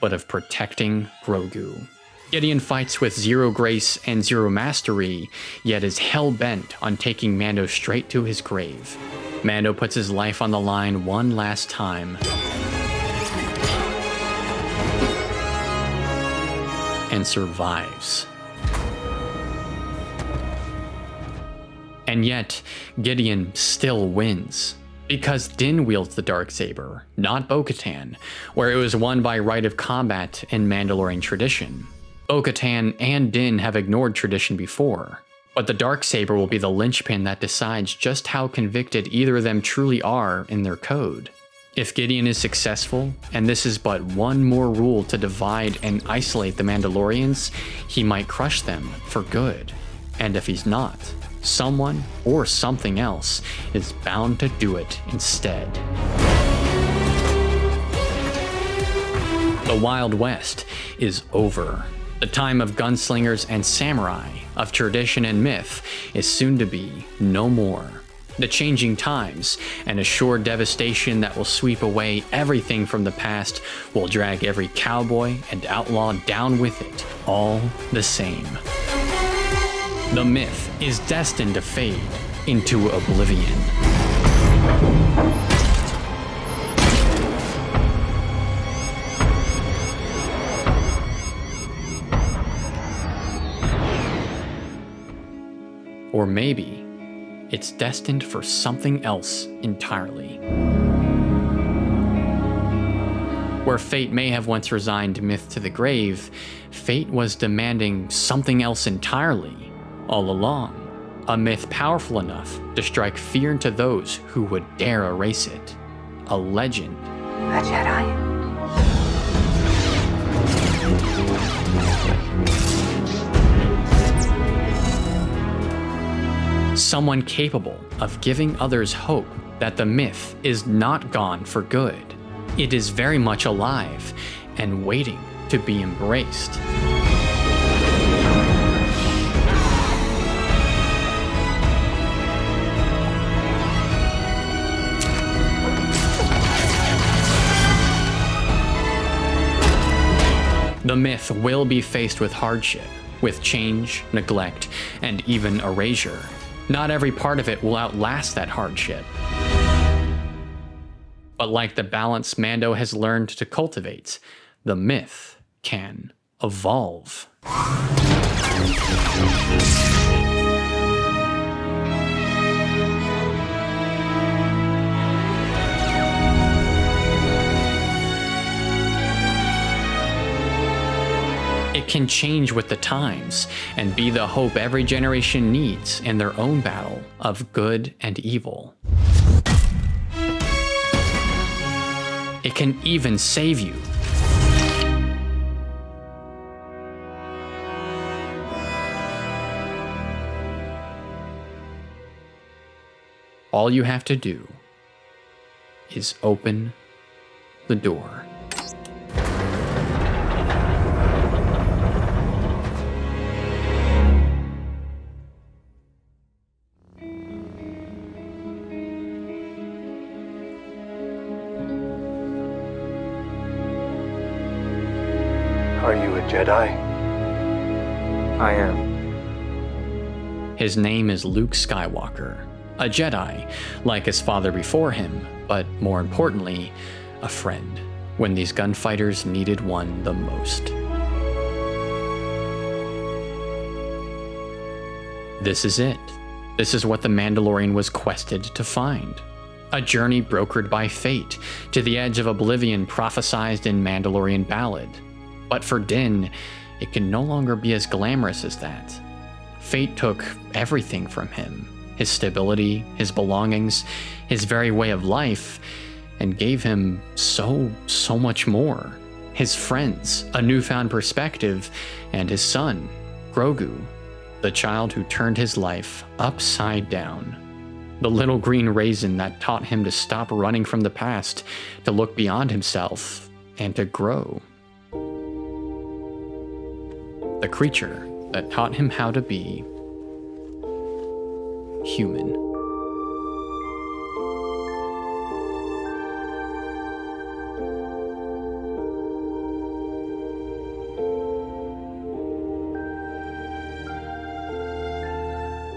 but of protecting Grogu. Gideon fights with zero grace and zero mastery, yet is hell bent on taking Mando straight to his grave. Mando puts his life on the line one last time. And survives. And yet, Gideon still wins. Because Din wields the dark saber, not Bo-Katan, where it was won by right of combat in Mandalorian tradition. Bo-Katan and Din have ignored tradition before, but the dark saber will be the linchpin that decides just how convicted either of them truly are in their code. If Gideon is successful, and this is but one more rule to divide and isolate the Mandalorians, he might crush them for good. And if he's not, someone or something else is bound to do it instead. The Wild West is over. The time of gunslingers and samurai, of tradition and myth, is soon to be no more. The changing times and assured devastation that will sweep away everything from the past will drag every cowboy and outlaw down with it, all the same. The myth is destined to fade into oblivion. Or maybe it's destined for something else entirely. Where fate may have once resigned myth to the grave, fate was demanding something else entirely all along. A myth powerful enough to strike fear into those who would dare erase it. A legend. A Jedi. Someone capable of giving others hope that the myth is not gone for good. It is very much alive and waiting to be embraced. The myth will be faced with hardship, with change, neglect, and even erasure. Not every part of it will outlast that hardship. But like the balance Mando has learned to cultivate, the myth can evolve. Can change with the times and be the hope every generation needs in their own battle of good and evil. It can even save you. All you have to do is open the door. Are you a Jedi? I am. His name is Luke Skywalker, a Jedi, like his father before him, but more importantly, a friend, when these gunfighters needed one the most. This is it. This is what the Mandalorian was quested to find. A journey brokered by fate to the edge of oblivion prophesized in Mandalorian ballad. But for Din, it can no longer be as glamorous as that. Fate took everything from him his stability, his belongings, his very way of life, and gave him so, so much more. His friends, a newfound perspective, and his son, Grogu, the child who turned his life upside down. The little green raisin that taught him to stop running from the past, to look beyond himself, and to grow. The creature that taught him how to be human.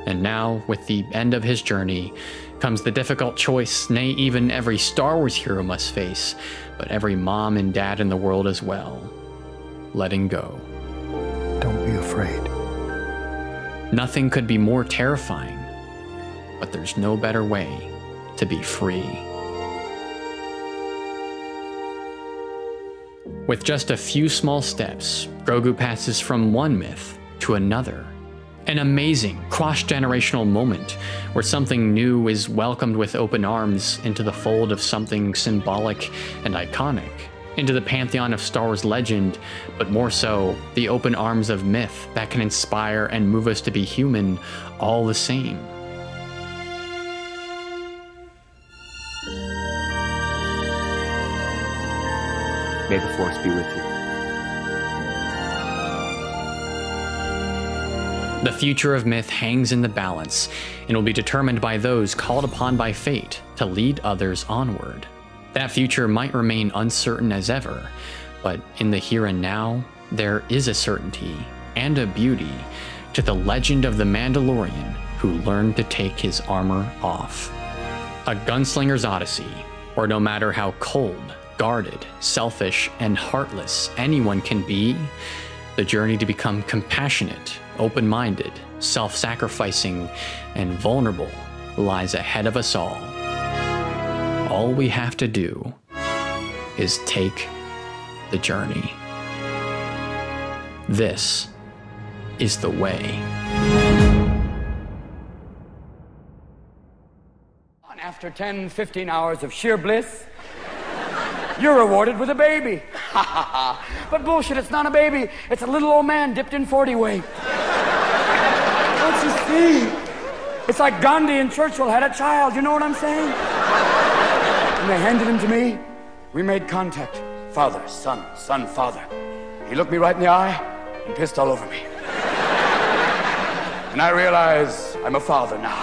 And now, with the end of his journey, comes the difficult choice, nay, even every Star Wars hero must face, but every mom and dad in the world as well letting go. Don't be afraid. Nothing could be more terrifying, but there's no better way to be free. With just a few small steps, Grogu passes from one myth to another. An amazing cross generational moment where something new is welcomed with open arms into the fold of something symbolic and iconic, into the pantheon of Star Wars legend, but more so, the open arms of myth that can inspire and move us to be human all the same. May the Force be with you. The future of myth hangs in the balance and will be determined by those called upon by fate to lead others onward. That future might remain uncertain as ever, but in the here and now, there is a certainty and a beauty to the legend of the Mandalorian who learned to take his armor off. A gunslinger's odyssey, or no matter how cold, guarded, selfish, and heartless anyone can be, the journey to become compassionate, open minded, self sacrificing, and vulnerable lies ahead of us all. All we have to do is take the journey. This is the way. After 10, 15 hours of sheer bliss, you're rewarded with a baby. but bullshit, it's not a baby. It's a little old man dipped in 40 weight. Don't you see? It's like Gandhi and Churchill had a child. You know what I'm saying? When they handed him to me, we made contact. Father, son, son, father. He looked me right in the eye and pissed all over me. And I realize I'm a father now.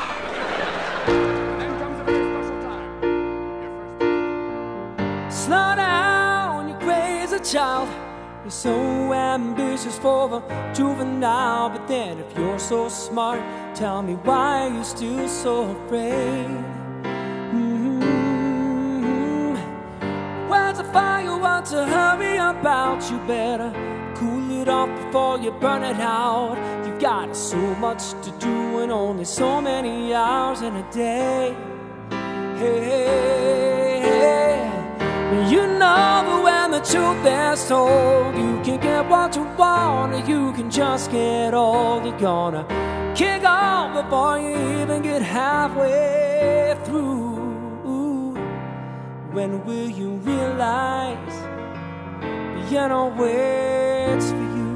Slow down, you crazy child. You're so ambitious for the juvenile. But then, if you're so smart, tell me why you're still so afraid. Where's the fire want to hurry about? You better cool it off before you burn it out. You've got so much to do and only so many hours in a day. Hey, hey, hey. You know when the truth is told, you can get what you want, or you can just get all you're gonna kick off before you even get halfway through. When will you realize for you?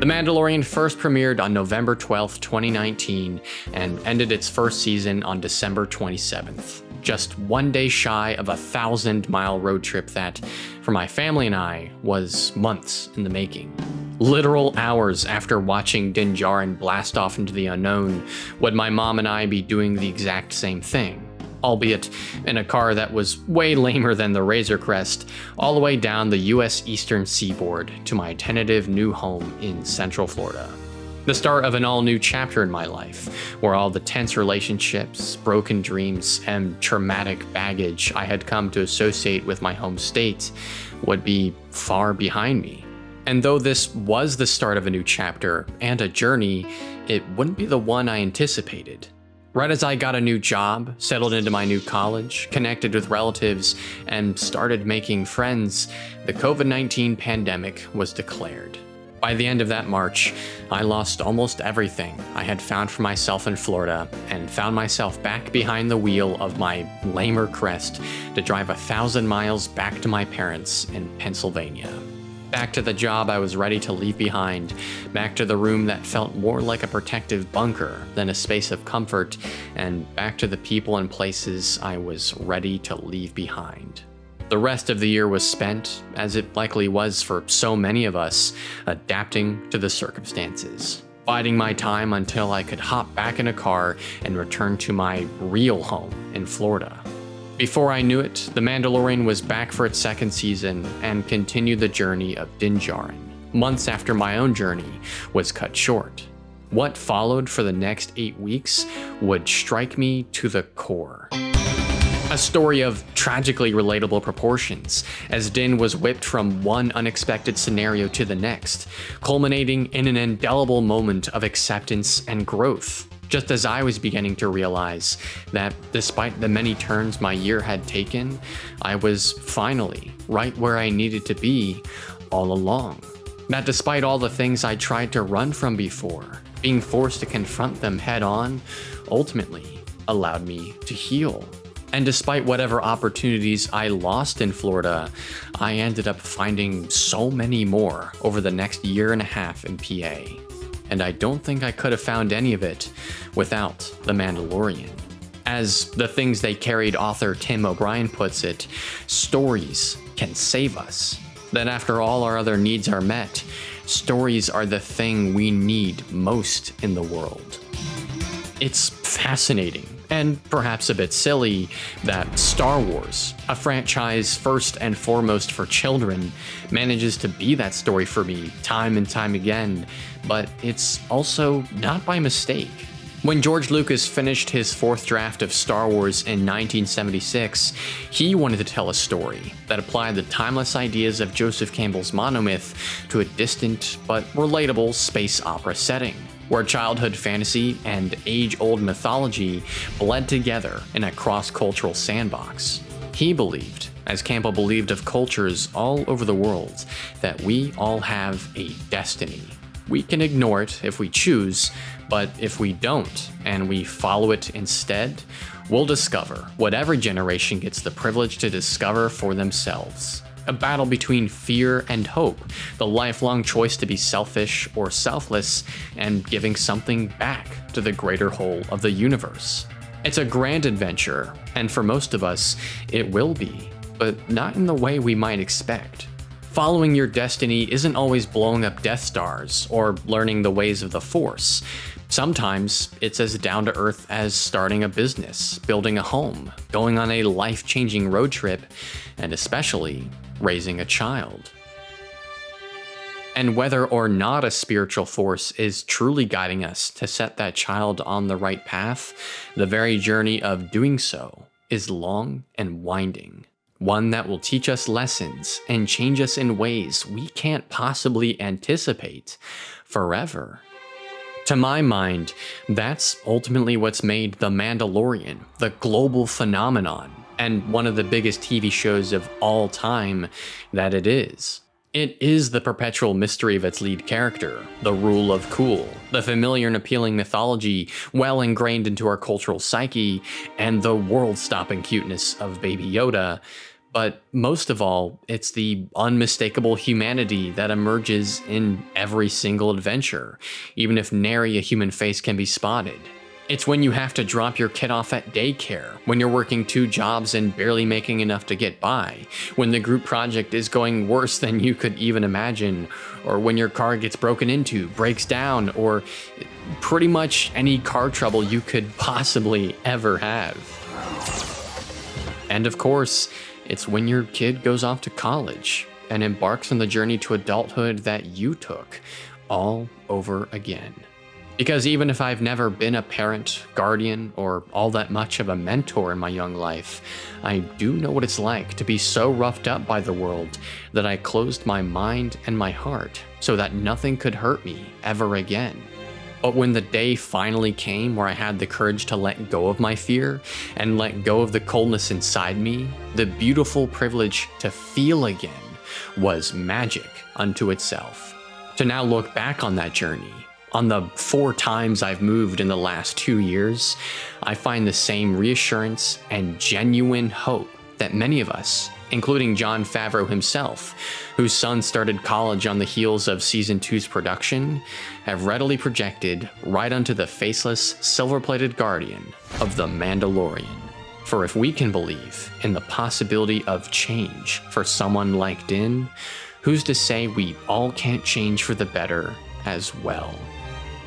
The Mandalorian first premiered on November 12th, 2019, and ended its first season on December 27th. Just one day shy of a thousand mile road trip that, for my family and I, was months in the making. Literal hours after watching Din Djarin blast off into the unknown, would my mom and I be doing the exact same thing albeit in a car that was way lamer than the Razor Crest, all the way down the US eastern seaboard to my tentative new home in Central Florida. The start of an all new chapter in my life, where all the tense relationships, broken dreams, and traumatic baggage I had come to associate with my home state would be far behind me. And though this was the start of a new chapter and a journey, it wouldn't be the one I anticipated. Right as I got a new job, settled into my new college, connected with relatives, and started making friends, the COVID 19 pandemic was declared. By the end of that March, I lost almost everything I had found for myself in Florida and found myself back behind the wheel of my lamer crest to drive a thousand miles back to my parents in Pennsylvania. Back to the job I was ready to leave behind, back to the room that felt more like a protective bunker than a space of comfort, and back to the people and places I was ready to leave behind. The rest of the year was spent, as it likely was for so many of us, adapting to the circumstances. Biding my time until I could hop back in a car and return to my real home in Florida. Before I knew it, The Mandalorian was back for its second season and continued the journey of Din Djarin, months after my own journey was cut short. What followed for the next eight weeks would strike me to the core. A story of tragically relatable proportions, as Din was whipped from one unexpected scenario to the next, culminating in an indelible moment of acceptance and growth. Just as I was beginning to realize that despite the many turns my year had taken, I was finally right where I needed to be all along. That despite all the things I tried to run from before, being forced to confront them head on ultimately allowed me to heal. And despite whatever opportunities I lost in Florida, I ended up finding so many more over the next year and a half in PA. And I don't think I could have found any of it without The Mandalorian. As the things they carried author Tim O'Brien puts it, stories can save us. That after all our other needs are met, stories are the thing we need most in the world. It's fascinating and perhaps a bit silly that Star Wars, a franchise first and foremost for children, manages to be that story for me time and time again, but it's also not by mistake. When George Lucas finished his fourth draft of Star Wars in 1976, he wanted to tell a story that applied the timeless ideas of Joseph Campbell's monomyth to a distant but relatable space opera setting where childhood fantasy and age old mythology bled together in a cross cultural sandbox. He believed, as Campbell believed of cultures all over the world, that we all have a destiny. We can ignore it if we choose, but if we don't and we follow it instead, we'll discover what every generation gets the privilege to discover for themselves a battle between fear and hope, the lifelong choice to be selfish or selfless, and giving something back to the greater whole of the universe. It's a grand adventure, and for most of us, it will be, but not in the way we might expect. Following your destiny isn't always blowing up Death Stars or learning the ways of the Force. Sometimes it's as down to earth as starting a business, building a home, going on a life changing road trip, and especially raising a child. And whether or not a spiritual force is truly guiding us to set that child on the right path, the very journey of doing so is long and winding. One that will teach us lessons and change us in ways we can't possibly anticipate forever. To my mind, that's ultimately what's made The Mandalorian the global phenomenon and one of the biggest TV shows of all time that it is. It is the perpetual mystery of its lead character, the rule of cool, the familiar and appealing mythology well ingrained into our cultural psyche, and the world stopping cuteness of Baby Yoda. But most of all, it's the unmistakable humanity that emerges in every single adventure, even if nary a human face can be spotted. It's when you have to drop your kid off at daycare, when you're working two jobs and barely making enough to get by, when the group project is going worse than you could even imagine, or when your car gets broken into, breaks down, or pretty much any car trouble you could possibly ever have. And of course, it's when your kid goes off to college and embarks on the journey to adulthood that you took all over again. Because even if I've never been a parent, guardian, or all that much of a mentor in my young life, I do know what it's like to be so roughed up by the world that I closed my mind and my heart so that nothing could hurt me ever again. But when the day finally came where I had the courage to let go of my fear and let go of the coldness inside me, the beautiful privilege to feel again was magic unto itself. To now look back on that journey, on the four times I've moved in the last two years, I find the same reassurance and genuine hope that many of us, including Jon Favreau himself, whose son started college on the heels of season two's production, have readily projected right onto the faceless, silver plated guardian of The Mandalorian. For if we can believe in the possibility of change for someone like Din, who's to say we all can't change for the better as well?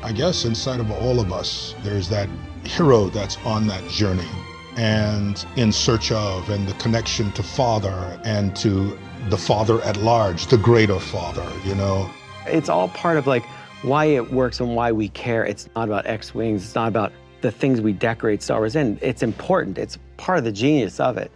I guess inside of all of us, there's that hero that's on that journey and in search of, and the connection to Father and to the Father at large, the greater Father, you know? It's all part of like why it works and why we care. It's not about X Wings, it's not about the things we decorate Star Wars in. It's important, it's part of the genius of it.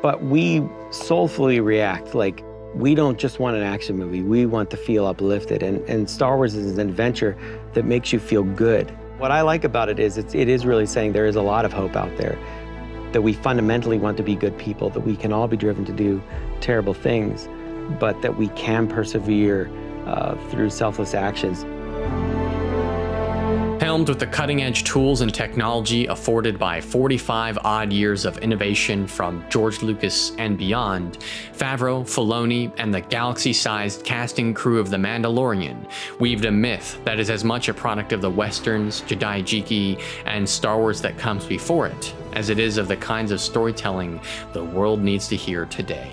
But we soulfully react like, we don't just want an action movie, we want to feel uplifted. And, and Star Wars is an adventure that makes you feel good. What I like about it is it's, it is really saying there is a lot of hope out there, that we fundamentally want to be good people, that we can all be driven to do terrible things, but that we can persevere uh, through selfless actions. Helmed with the cutting edge tools and technology afforded by 45 odd years of innovation from George Lucas and beyond, Favreau, Filoni, and the galaxy sized casting crew of The Mandalorian weaved a myth that is as much a product of the westerns, Jidaigeki, and Star Wars that comes before it as it is of the kinds of storytelling the world needs to hear today.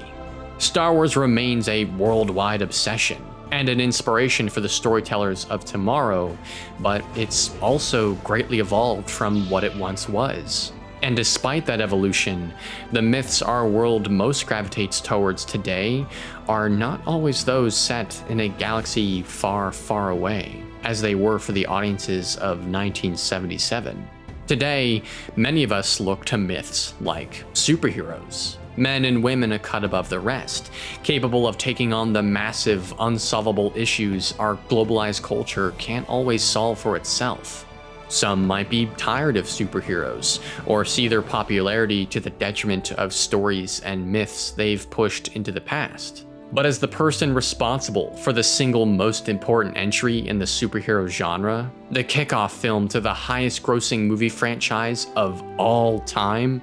Star Wars remains a worldwide obsession and an inspiration for the storytellers of tomorrow, but it's also greatly evolved from what it once was. And despite that evolution, the myths our world most gravitates towards today are not always those set in a galaxy far, far away, as they were for the audiences of 1977. Today, many of us look to myths like superheroes, men and women a cut above the rest, capable of taking on the massive, unsolvable issues our globalized culture can't always solve for itself. Some might be tired of superheroes, or see their popularity to the detriment of stories and myths they've pushed into the past. But as the person responsible for the single most important entry in the superhero genre, the kickoff film to the highest grossing movie franchise of all time,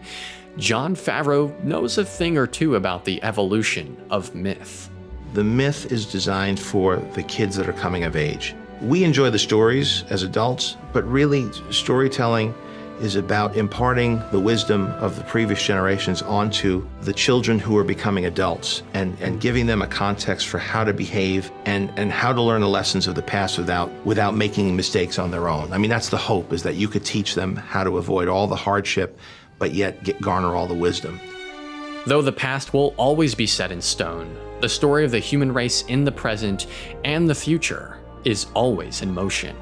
Jon Favreau knows a thing or two about the evolution of myth. The myth is designed for the kids that are coming of age. We enjoy the stories as adults, but really, storytelling is about imparting the wisdom of the previous generations onto the children who are becoming adults and, and giving them a context for how to behave and, and how to learn the lessons of the past without, without making mistakes on their own. I mean, that's the hope, is that you could teach them how to avoid all the hardship but yet get, garner all the wisdom. Though the past will always be set in stone, the story of the human race in the present and the future is always in motion.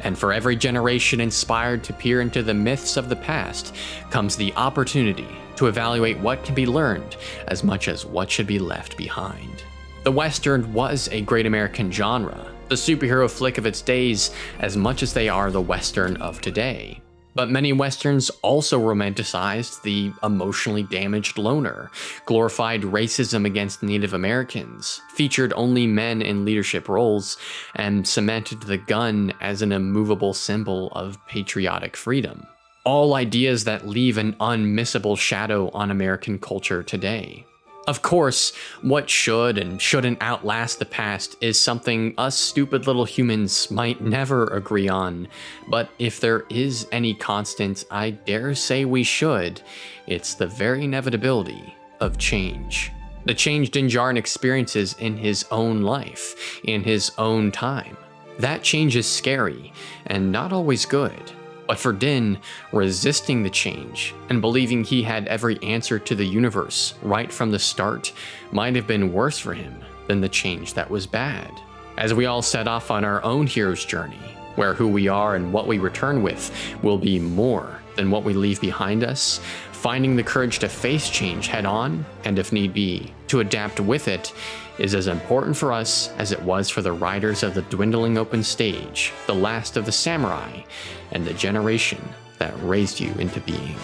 And for every generation inspired to peer into the myths of the past comes the opportunity to evaluate what can be learned as much as what should be left behind. The Western was a great American genre, the superhero flick of its days, as much as they are the Western of today. But many westerns also romanticized the emotionally damaged loner, glorified racism against Native Americans, featured only men in leadership roles, and cemented the gun as an immovable symbol of patriotic freedom. All ideas that leave an unmissable shadow on American culture today. Of course, what should and shouldn't outlast the past is something us stupid little humans might never agree on, but if there is any constant I dare say we should, it's the very inevitability of change. The change Din Djarin experiences in his own life, in his own time. That change is scary, and not always good. But for Din, resisting the change and believing he had every answer to the universe right from the start might have been worse for him than the change that was bad. As we all set off on our own hero's journey, where who we are and what we return with will be more than what we leave behind us, finding the courage to face change head on, and if need be, to adapt with it, is as important for us as it was for the riders of the dwindling open stage, the last of the samurai, and the generation that raised you into being.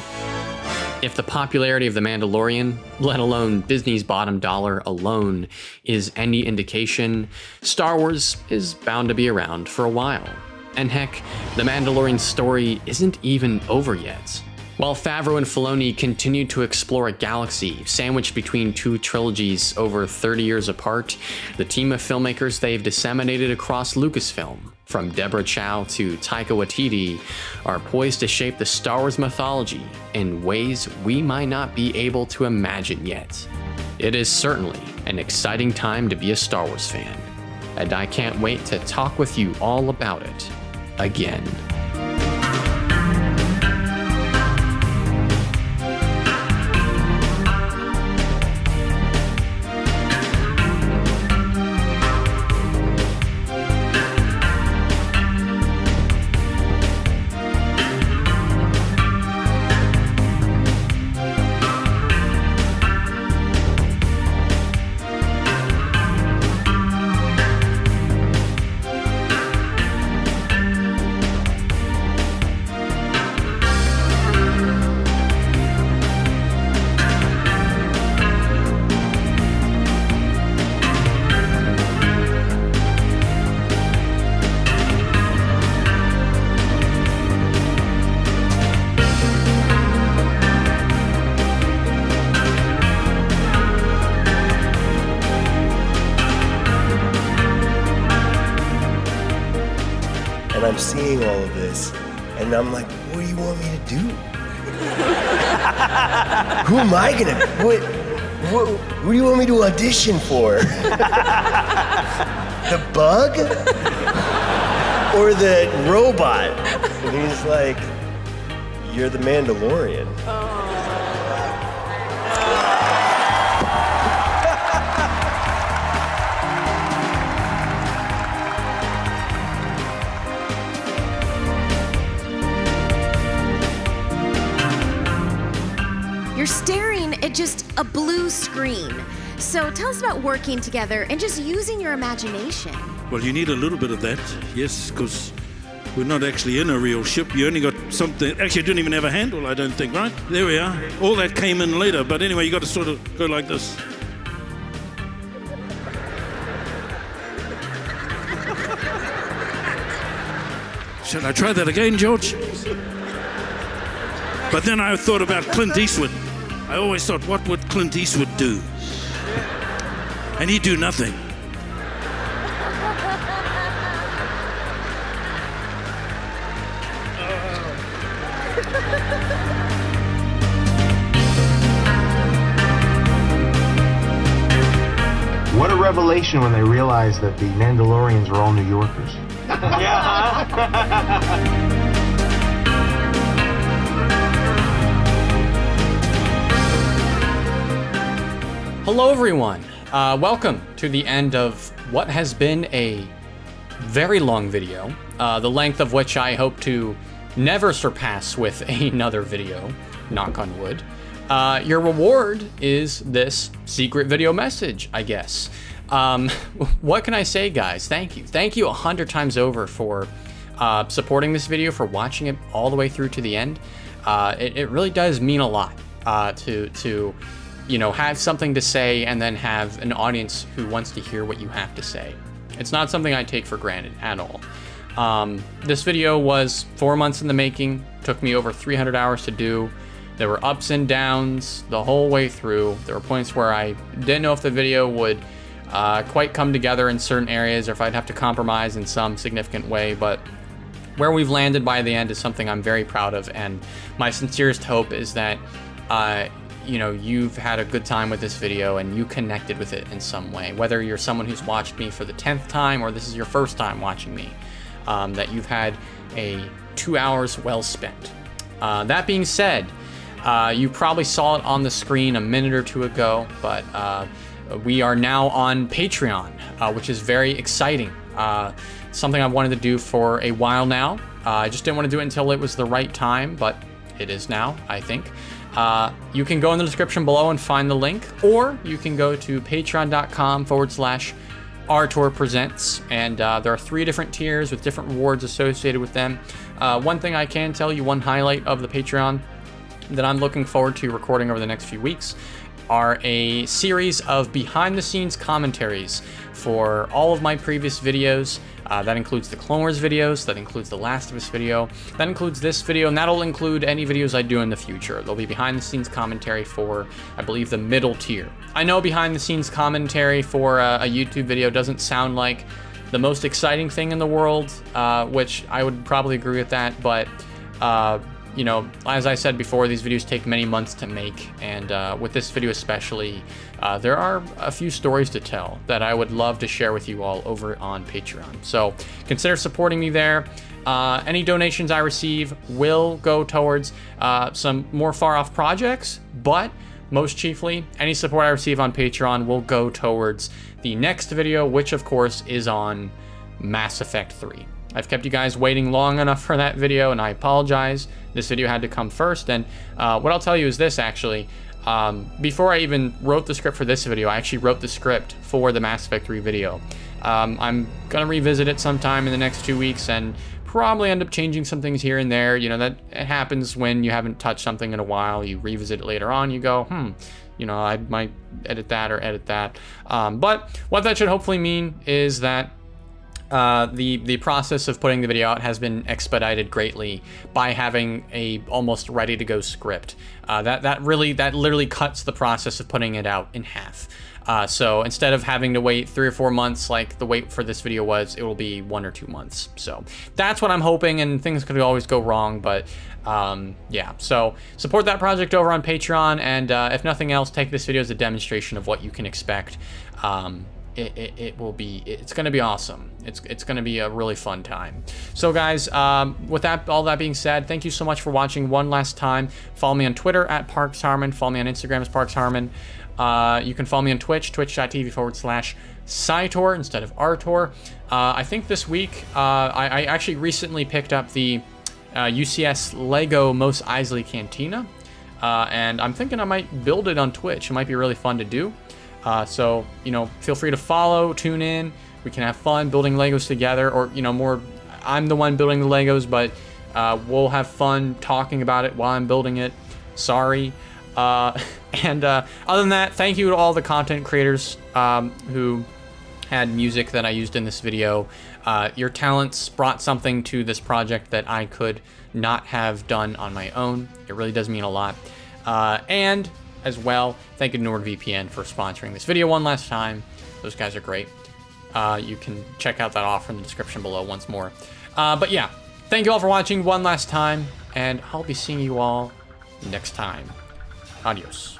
If the popularity of The Mandalorian, let alone Disney's bottom dollar alone, is any indication, Star Wars is bound to be around for a while. And heck, The Mandalorian story isn't even over yet. While Favreau and Filoni continue to explore a galaxy sandwiched between two trilogies over 30 years apart, the team of filmmakers they've disseminated across Lucasfilm, from Deborah Chow to Taika Waititi, are poised to shape the Star Wars mythology in ways we might not be able to imagine yet. It is certainly an exciting time to be a Star Wars fan, and I can't wait to talk with you all about it again. Audition for? the bug or the robot? And he's like, you're the Mandalorian. You're staring at just a blue screen. So tell us about working together and just using your imagination. Well, you need a little bit of that, yes, because we're not actually in a real ship. You only got something. Actually, you didn't even have a handle, I don't think, right? There we are. All that came in later, but anyway, you got to sort of go like this. Shall I try that again, George? But then I thought about Clint Eastwood. I always thought, what would Clint Eastwood do? And he'd do nothing. What a revelation when they realized that the Mandalorians were all New Yorkers. yeah. Hello, everyone. Uh, welcome to the end of what has been a very long video, uh, the length of which I hope to never surpass with another video, knock on wood. Uh, your reward is this secret video message, I guess. Um, what can I say, guys? Thank you. Thank you a hundred times over for uh, supporting this video, for watching it all the way through to the end. Uh, it, it really does mean a lot uh, to to you know have something to say and then have an audience who wants to hear what you have to say. It's not something I take for granted at all. Um, this video was four months in the making. Took me over 300 hours to do. There were ups and downs the whole way through. There were points where I didn't know if the video would uh, quite come together in certain areas or if I'd have to compromise in some significant way, but where we've landed by the end is something I'm very proud of, and my sincerest hope is that uh, you know you've had a good time with this video and you connected with it in some way. Whether you're someone who's watched me for the tenth time or this is your first time watching me, um, that you've had a two hours well spent. Uh, that being said, uh, you probably saw it on the screen a minute or two ago, but uh, we are now on Patreon, uh, which is very exciting. Uh, something I've wanted to do for a while now. Uh, I just didn't want to do it until it was the right time, but it is now, I think. Uh, you can go in the description below and find the link, or you can go to patreon.com forward slash ArTorr Presents, and uh, there are three different tiers with different rewards associated with them. Uh, one thing I can tell you, one highlight of the Patreon that I'm looking forward to recording over the next few weeks are a series of behind the scenes commentaries for all of my previous videos. Uh, that includes the Clone Wars videos, that includes the Last of Us video, that includes this video, and that'll include any videos I do in the future. There'll be behind the scenes commentary for, I believe, the middle tier. I know behind the scenes commentary for a, a YouTube video doesn't sound like the most exciting thing in the world, uh, which I would probably agree with that, but uh, you know, as I said before, these videos take many months to make, and uh, with this video especially, uh, there are a few stories to tell that I would love to share with you all over on Patreon. So consider supporting me there. Uh, any donations I receive will go towards uh, some more far off projects, but most chiefly, any support I receive on Patreon will go towards the next video, which of course is on Mass Effect 3. I've kept you guys waiting long enough for that video, and I apologize. This video had to come first, and uh, what I'll tell you is this, actually. Um, before I even wrote the script for this video, I actually wrote the script for the Mass Effect 3 video. Um, I'm going to revisit it sometime in the next two weeks, and probably end up changing some things here and there. You know, that it happens when you haven't touched something in a while. You revisit it later on, you go, hmm, you know, I might edit that or edit that. Um, but what that should hopefully mean is that uh, the the process of putting the video out has been expedited greatly by having a almost ready to go script. Uh, that that really that literally cuts the process of putting it out in half. Uh, so instead of having to wait three or four months like the wait for this video was, it will be one or two months. So that's what I'm hoping, and things could always go wrong, but um, yeah. So support that project over on Patreon, and uh, if nothing else, take this video as a demonstration of what you can expect. Um, it, it, it, will be it's going to be awesome it's it's going to be a really fun time so guys um, with that all that being said thank you so much for watching one last time follow me on twitter at parks harmon follow me on instagram as parks harmon uh, you can follow me on twitch twitch.tv forward slash Cytor instead of ArTorr. Uh, I think this week, uh, I, I, actually recently picked up the uh, UCS Lego Mos Eisley Cantina, uh, and I'm thinking I might build it on Twitch. It might be really fun to do. Uh, so, you know, feel free to follow, tune in. We can have fun building Legos together, or, you know, more, I'm the one building the Legos, but uh, we'll have fun talking about it while I'm building it. Sorry. Uh, and uh, other than that, thank you to all the content creators um, who had music that I used in this video. Uh, your talents brought something to this project that I could not have done on my own. It really does mean a lot. Uh, and as well, thank you NordVPN for sponsoring this video one last time. Those guys are great. Uh, you can check out that offer in the description below once more. Uh, but yeah, thank you all for watching one last time, and I'll be seeing you all next time. Adios.